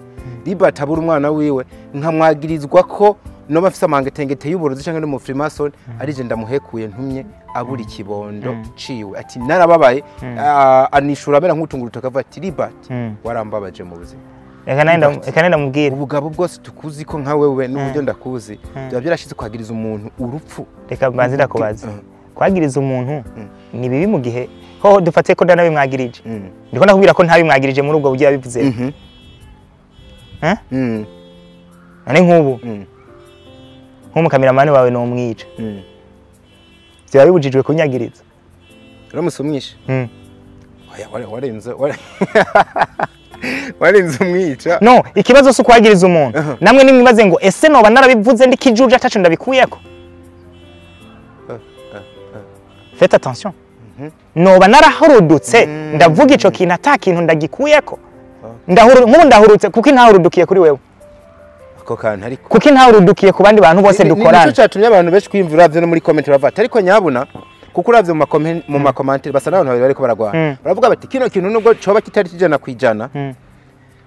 Libert abura umwana wiwe nkamwagirizwa ko noba afise amangetengete y'uburozi cyangwa no mu Freemason ari je ndamuhekuye ntumye abura ikibondo ciwe. Ati narababaye. Ah, anishura amera nk'utunguru akavuga ati Mm. warambabaje mu buzima. Reka ndamubwira ubugabo bwose tukuzi ko nka wewe n'uburyo ndakuzi byaba byarashize kwagiriza umuntu urupfu. Reka mbanze ndakubaza Mm. kwagiriza umuntu ni bibi mu gihe hoho dufate ko ndanabimwagirije Mm. ndiko ndakubwira ko ntabimwagirije muri ubwo buryo yabivuze. Mhm. Eh? Mm, none nk'ubu. Mm, nk'umukameramani wawe nomwica mm. ziba bibujijwe kunyagiriza. Uramutse umwishe warenze ware- (laughs) warenze umwica no ikibazo si ukwagiriza umuntu. Namwe nimwibaze ngo ese noba narabivuze ndi kijuju atacu ndabikuyeko? Fete attention. noba narahurudutse. Ndavuga ico kintu ata kintu ndagikuyeko. Ndahuru- nk'ubu ndahurutse. Kuko intahurudukiye kuri wewe? Ako kantu ariko kuko intahurudukiye ku bandi bantu bose ni- ni cyo dukorana? cyatumye abantu benshi kwiyumvira uravye no muri comment bavuga ati ariko nyabuna kuko uravye mu makomen- mu makomantire basa n'abantu babiri bariko baragwana. Mm. baravuga bati kino kintu nubwo coba kitari kijana kwijana Mm.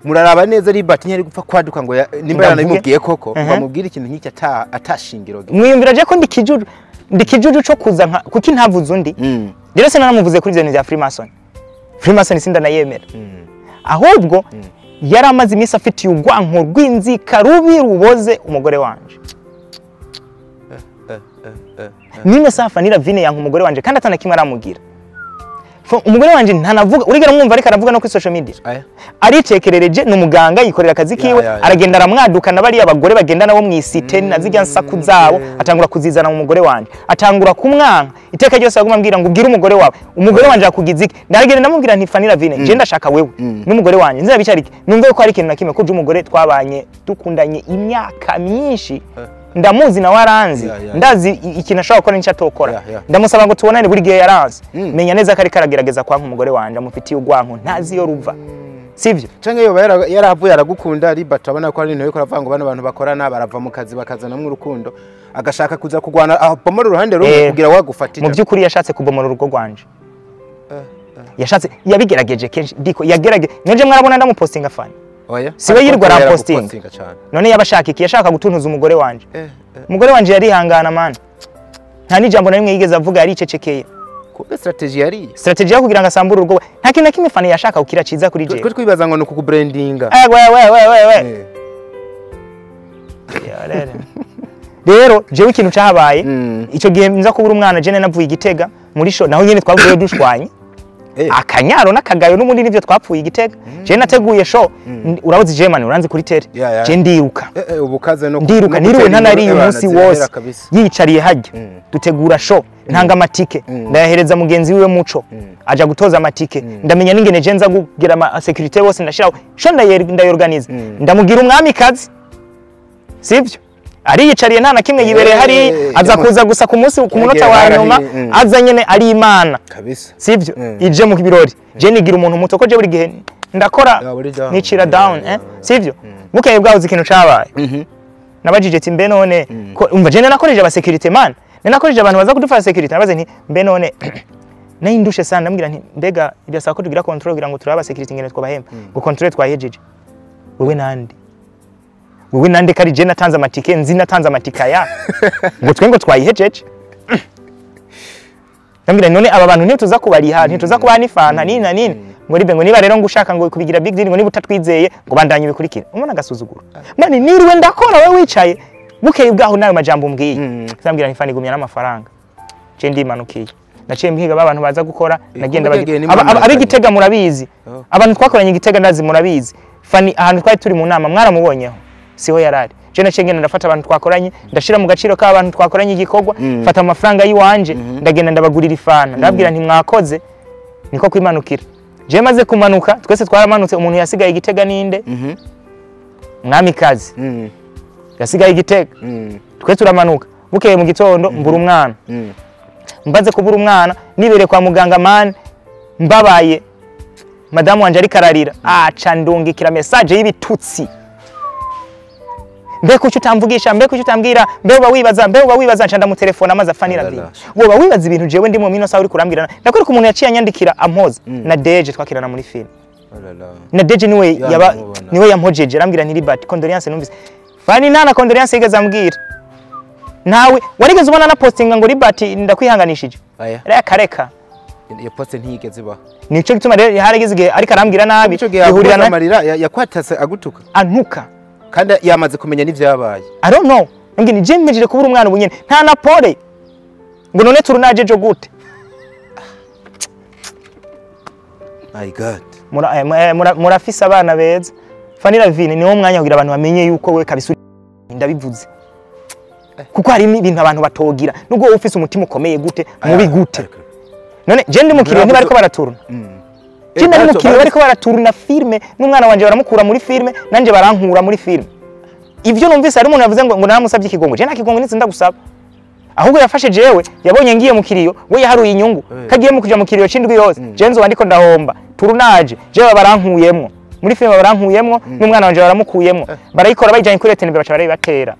Muraraba neza ribati ntiyari gupfa kwaduka ngo nimba yaranabimubwiye koko bamubwire ikintu nk'iki ata- atashingiro mwiyumvira je ko ndi kijuju ndi kijuju co kuza nka kuko intavuze undi? Mm, rero se naramuvuze kuri ivyo bintu vya freemason. Freemason sindanayemera mm. ahubwo yari amaze iminsi afitiye urwanko rw'inzika rubi ruboze umugore wanje. Eh, eh, eh. nino safa niravine yanka umugore wanje kandi atana kimwe aramugira Fo- umugore wanje ntanavuga urigera mwumva ariko aravuga no kuri social media. Aricekerereje ni umuganga yikorera akazi kiwe aragenda aramwadukana bariya abagore bagenda nabo mu isite na zirya nsaku zabo atangura kuzizana mu mugore wanje. Atangura kumwanka iteka ryose aguma ambwira ngo ubwire umugore wawe. Umugore wanje akugize iki? Ndagenda ndamubwira nti Fanny Ravine je ndashaka wewe. N'umugore wanje nzira bicarike numve ko hari ikintu na kimwe kuje umugore twabanye dukundanye imyaka myinshi. Ndamuzi nawe aranzi. Ndazi ikintu ashobora gukora n'icyo atokora. Ndamusaba ngo tubonane buri gihe yaranzi Mm. menya neza ko ariko aragerageza kwanka umugore wanje amufitiye urwanko. Ntazi iyo ruva. Sivyo? Canke yoba yara- yaravuye aragukunda ribati abona ko ari ibintu ariko aravuga ngo bano bantu bakorana barava mu kazi bakazanamwo urukundo agashaka kuza kurwana aho pomora uruhande rumwe Eh, kugira wagufatira mu by'ukuri yashatse kubomora urugo rwanje yashatse yabigerageje kenshi. Yagerageje. Nje mwarabona ndamupostinga fani Si we yirirwa cane. none yabashaka iki? Yashaka gutuntuza umugore wanje. Eh, eh. umugore wanje yarihangana man. Nta n'ijambo na rimwe yigeze avuga yaricecekeye. Strategy yari strategy yo kugira ngo asambure urugo rwe. Nta kintu na kimwe fani yashaka kukira ciza kuri twe jewe twibaza ngo ni ukukubrandinga Eh, we we we we we. Rero. jewe ikintu cahabaye Mm. ico gihe nza kubura umwana jene navuye igitega muri sho naho nyene twavuyeyo dushwanye. Akanyaro n'akagayo n'ubundi nivyo twapfuye igitega. Je nateguye show? Ndi- urabuze je mani uranzi kuri ya. je ndiruka. Eh, eh, ndiruka niriwe ntanariye umunsi wose. yicariye harya. Mm. dutegura show. Ntanga amatike. Ndayahereza mugenzi wiwe muco. Aja gutoza amatike. Ndamenya n'ingene je nza kugira ama security bose ndashiraho. Show ndayorganiza ndamugira umwamikazi. Sivyo ariyicariye nta na kimwe yibereye. Eh, hariya aza yamu- kuza gusa ku munsi ku munota wa nyuma mm. aza nyene ari imana. Sivyo Mm. ije mu birori. Je nigira umuntu muto ko je buri gihe ndakora nicira down eh? Sivyo bukeye bwahoze ikintu cabaye Mhm. nabajije ati mbe none umva je nakoresheje aba security man. Nakoresheje abantu baza kudufasha security nabaze nti mbe none (clears throat) na yo ndushe sana ndambwira nti mbega birasaba ko tugira control kugira ngo turabe aba security ngene twabahemba ngo control twayejeje wewe nande wewe nande kari je natanze amatike nzi natanze amatika ya (laughs) ngo twe ngo twayihejeje. Ndambwira none aba bantu ntituza kubariha ntituza kubaha n'ifanta nini na nini ngo ribe ngo niba rero ngo ushaka ngo kubigira big deal ngo niba utatwizeye ngo bandanye bikurikire umwana agasuzuguro mani niriwe ndakora wowe wicaye bukeye bwaho na yo majambo umbwiye zambwira nti fani gumya n'amafaranga. Je ndimanukiye naciye mpiga ba bantu baza gukora nagenda ab'igitega murabizi. Oh. abantu twakoranye igitega ndazi murabizi. Fani ahantu twari turi mu nama mwaramubonyeho siho yarari. Je ngenda ndafata abantu twakoranye ndashira mu gaciro k'abantu twakoranye igikorwa mfata amafaranga y'iwanje ndagenda ndabagurira ifana. Ndababwira nti mwakoze niko kwimanukira. Je maze kumanuka twese twaramanutse umuntu yasigaye igitega ninde? Mhm. mwamikazi Mhm. yasigaye igitega. Mhm. twe turamanuka. Bukeye mu gitondo mbura umwana. Mbaze kubura umwana nibereye kwa muganga mani mbabaye. Madamu wanje ariko ararira. Aca ndungikira message y'ibitutsi. Mbe kuki utamvugisha mbe kuki utambwira mbe uba wibaza mbe uba wibaza nca ndamutelefona maze afanira Alala. vino woba wibaza ibintu jewe ndimo mino sawa uriko urambwira ndakwereka umuntu yaciye anyandikira ampoza na deje twakirana muri film. Na deje ni we Ya, yaba ni we yampojeje arambwira nti Libert condoleance numvise. Fani nta na condoleance yigeze ambwira? Nawe warigeze ubona na postinga ngo Libert ndakwihanganishije? Reka reka. Iyo poste ntiyigeze ibaho nico gituma rero harageze igihe ariko arambwira nabi ihurira na yakwatase agutuka. Antuka. Kandi yamaze kumenya n'ivyabaye i don't know. Mbwira ni je mejere kubura umwana ubu nyene. Nta na pole. Ngo none turunajejo gute? My god. Eh, eh, mura- murafise abana beza. Fanny Lavine niwo mwanya kugira abantu bamenye yuko we kabisa ndabivuze. Kuko hari ibintu abantu batogira. Nubwo wowe ufise umutima ukomeye gute mubi gute. none je ndi mukiriyo ntibariko baraturuna je nari mukiriyo bariko baraturuna filme n'umwana wanje baramukura muri filme nanje barankura muri filme ivyo numvise hari umuntu yavuze ngo ngo naramusabye ikigongo je nta kigongo nitse ndagusaba ahubwo yafashe jewe yabonye ngiye mu kiriyo we yaharuye inyungu kagiye mu kuja mu kiriyo c'indwi yose je nzoba ndiko ndahomba turunaje jewe barankuyemwo muri filme barankuyemwo n'umwana wanje baramukuyemwo barayikora bayijanye kuri RTNB baca barayibatera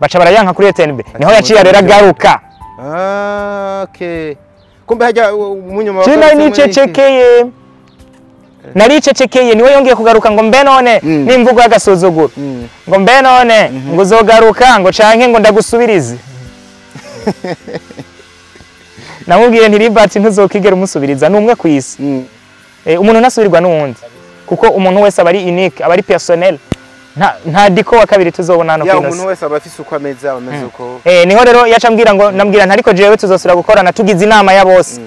baca barayanka kuri RTNB ni ho yaciye rero agaruka okay. Kumbe hajya umunyuma je nari nicecekeye naricecekeye ni we yongeye kugaruka ngo mbe none Mm. n'imvugo y'agasuzuguro Mm. ngo mbe none ngo uzogaruka ngo canke ngo ndagusubirize namubwiye nti Libert ntuzokigera umusubiriza ni umwe ku isi. Mm. Eh, umuntu ntasubirwa n'uwundi. Kuko umuntu wese aba ari unique aba ari personnel. Nta diko wa kabiri tuzobona hano Ya kwino umuntu wese aba afise uko ameze ameze uko. Eh, ni ho rero yaca ambwira ngo nambwira ntariko jewe tuzosubira gukorana tugize inama ya bose.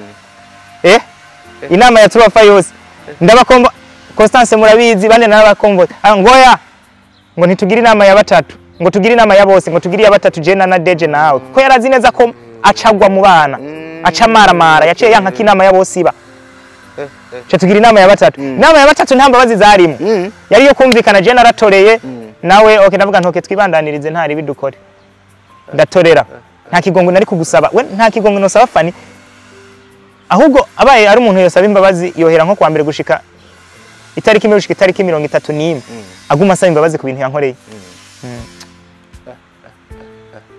Eh? Inama ya tubafa yose. Ndabakomba Constance murabizi bane narabakombo Ah, ngoya! Ngo ntitugire inama ya batatu. Ngo tugire inama ya bose ngo tugire iya batatu je na na Deje nawe ko yarazi neza ko acagwa mu bana aca maramara yaciye yanka inama ya bose iba. Eh, eh. Tugira inama ya batatu inama ya batatu nta mbabazi zarimo Mm. yari yo kumvikana je naratoreye nawe okay ndavuga ntoke twibandanirize ntari bidukore ndatorera nta kigongo nari kugusaba. We nta kigongo nosaba fani. Ahubwo abaye ari umuntu yosaba imbabazi yohera nko kwa mbere gushika itariki imwe gushika itariki mirongo itatu n'imwe aguma asaba imbabazi ku bintu yankoreye. Mm.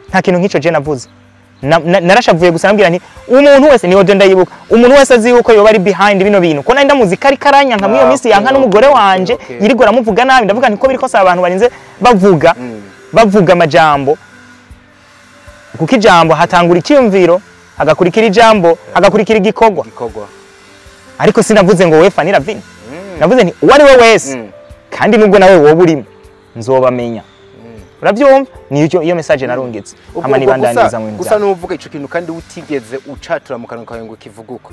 nta kintu nk'ico je navuze. Na- na- narashavuye gusa nambwira nti umuntu wese ni ho je ndayibuka. Umuntu wese azi yuko yoba ari behind bino bintu. Ko nari ndamuzi kari karanyanka muri iyo Ah, minsi yanka n'umugore okay. yirigwa aramuvuga nabi. Ndavuga nti ko biri kose abantu barinze bavuga bavuga amajambo. Kuko ijambo hatangura icyumviro hagakurikira ijambo hagakurikira igikorwa Gikorwa. ariko sinavuze ngo we Fanny Lavine navuze nti uwo ari we wese Mm. kandi nubwo nawe wowe urimo nzobamenya. Urabyumva niyo iyo message narungitse ama gusa- mu gusa n'uvuga ico kintu kandi utigeze ucatura mu kanwa kawe ngo kivuge uko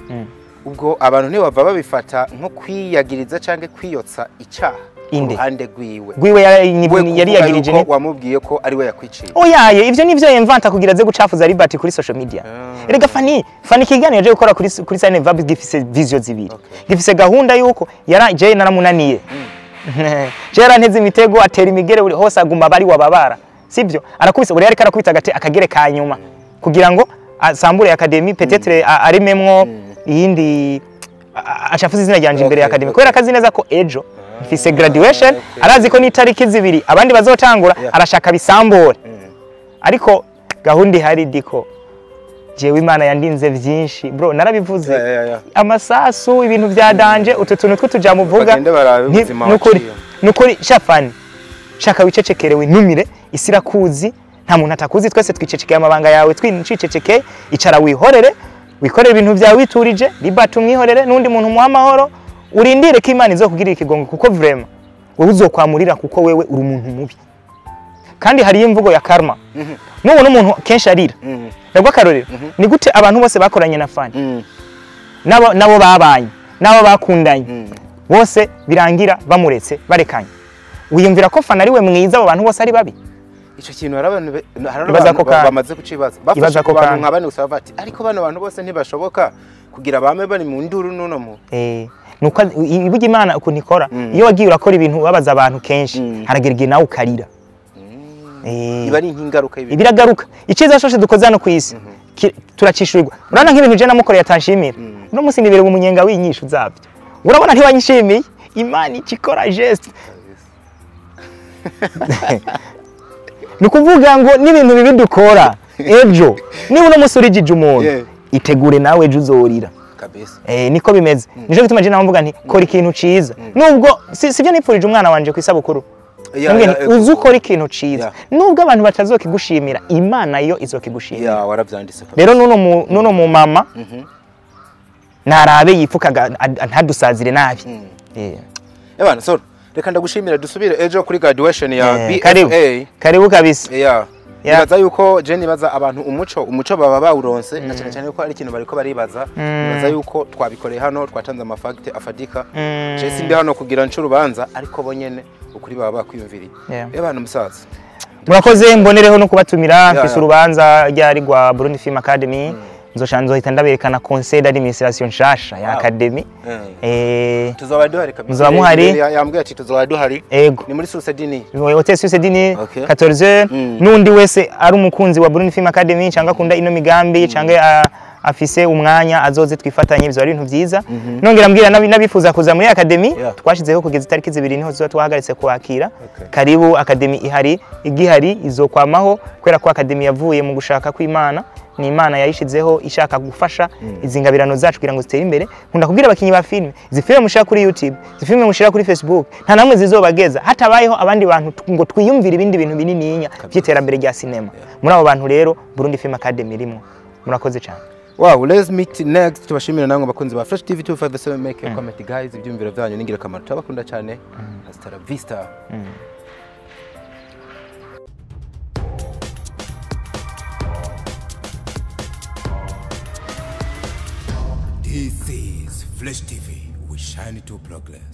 ubwo abantu ntibava babifata nko kwiyagiriza canke kwiyotsa icaha ku Inde. ruhande rwiwe. Gwiwe yari we yari kuvuga yagirije yuko ni wamubwiye ko ari we yakwiciye oyaye ivyo nivyo yemvanta kugira aze gucafuza Liberty kuri social media. Ah. erega Fanny Fanny ikiganiro yaje gukora kuri kuri Vab gifise vision zibiri. Okay. gifise gahunda yuko yara je naramunaniye. (laughs) je yaranteze imitego atera imigere buri hose aguma bari wababara sibyo? Arakubise buri yariko arakubita agate akagere ka nyuma. Kugira ngo asambure academy peut-être a- arememwo iyindi a- a- acafuze izina ryanje imbere ya academy. kubera akazi neza ko ejo mfise graduation arazi ko n'itariki zibiri abandi bazotangura arashaka bisambure. Ariko gahunda ihari diko. Jewe imana yandinze vyinshi. Bro narabivuze. Amasasu ibintu vya danje utu tuntu tw'utujamu uvuga nukuri shafani shaka wicecekerewe numire isi irakuzi nta muntu atakuzi twese twicecekeye amabanga yawe. Twicecekeye icara wihorere wikorere ibintu vyawe witurije Liberty umwihorere n'undi muntu muha amahoro urindire ko imana izokugirira ikigongo kuko vrema wowe uzokwamurira kuko wewe uri umuntu mubi. Kandi hariyo imvugo ya karma nubona umuntu kenshi arira Mm. nabwo akarorero ni gute abantu bose bakoranye na fani Mm. nabo babanye nabo bakundanye Mm. bose birangira bamuretse barekanye wiyumvira ko fana ari we mwiza abo bantu bose ari babi ico kintu hari abantu hari bamaze kucibaza bafashe ku bantu nka bane gusa bati ariko bano bantu bose ntibashoboka kugira bame bari mu nduru nuno mu Eh, nuko iburyo imana ukuntu ikora Mm. iyo wagiye urakora ibintu ubabaza abantu kenshi Mm. haragera igihe nawe ukarira Eh, iba ari nk'ingaruka y'ibintu. Biragaruka. Icyiza cyose dukoze hano ku isi ki- turacishurirwa urabona nk'ibintu je namukoreye atanshimira uno munsi nibereye umunyenga w'inyishu zabyo. Urabona ntiwanyishimiye? Imana ikikora geste (laughs) ni ukuvuga ngo n'ibintu bibi dukora ejo. Niba uno munsi urigije umuntu itegure nawe ejo uzorira. Eh, niko bimeze. Nico gituma je navuga nti kora ikintu ciza nubwo si- sivyo nipfurije umwana wanje ku isabukuru. Uzi ukora ikintu ciza Ya. nubwo abantu batazokigushimira imana yo izokigushimira rero nuno mu mama narabe yipfukaga ad- ntadusazire nabi. So reka ndagushimira dusubire ejo kuri graduation ya BFA karibu. Kabisa. Nibaza yuko je nibaza abantu umuco umuco baba bawuronse na cyane cyane ko ari ikintu bariko baribaza. Nibaza yuko twabikoreye hano twatanze amafagite afadika. Je sindi hano kugira nce urubanza ariko bo nyene ukuri baba bakwiyumviriye. Eh bana musaza. Murakoze mbonereho no kubatumira. Mfise urubanza ryari rwa Burundi Film Academy. Nzoca nzohita ndaberekana conseil d'administration nshasha ya academy. Mm. eh tuzoba duhari kabisa. Muzoba muhari? Ya- yambwiye ati tuzoba duhari. Ni muri Susedini hotel Suisse Dini Okay. 14 Mm. nundi wese ari umukunzi wa Burundi Film Academy cyangwa akunda ino migambi cyangwa a- afise umwanya azoze twifatanye bizaba ari ibintu byiza. Nongera mbwira nabi- n'abifuza kuza muri academy. Yeah. twashizeho kugeza itariki zibiri ni ho tuba twahagaritse kuwakira Okay. karibu academy ihari igihari izokwamaho kubera ko academy yavuye mu gushaka kw'Imana. Ni Imana yayishizeho ishaka gufasha izi ngabirano zacu kugira ngo zitere imbere. Nkunda kubwira abakinyi ba filime izi filime mushira kuri YouTube izi filime mushira kuri Facebook nta namwe zizobageza. Hatabayeho abandi bantu tu- ngo twiyumvire ibindi bintu binininya by'iterambere rya sinema muri abo bantu rero Burundi Film Academy irimo. Murakoze cyane. Wow, let's meet next. Tubashimira namwe bakunzi ba Fresh TV 257 make a comment guys. Ibyumviro byanyu ningira kamaro. Turabakunda cyane. Hasta la vista. This is Flesh TV with Shiny 2 Progress.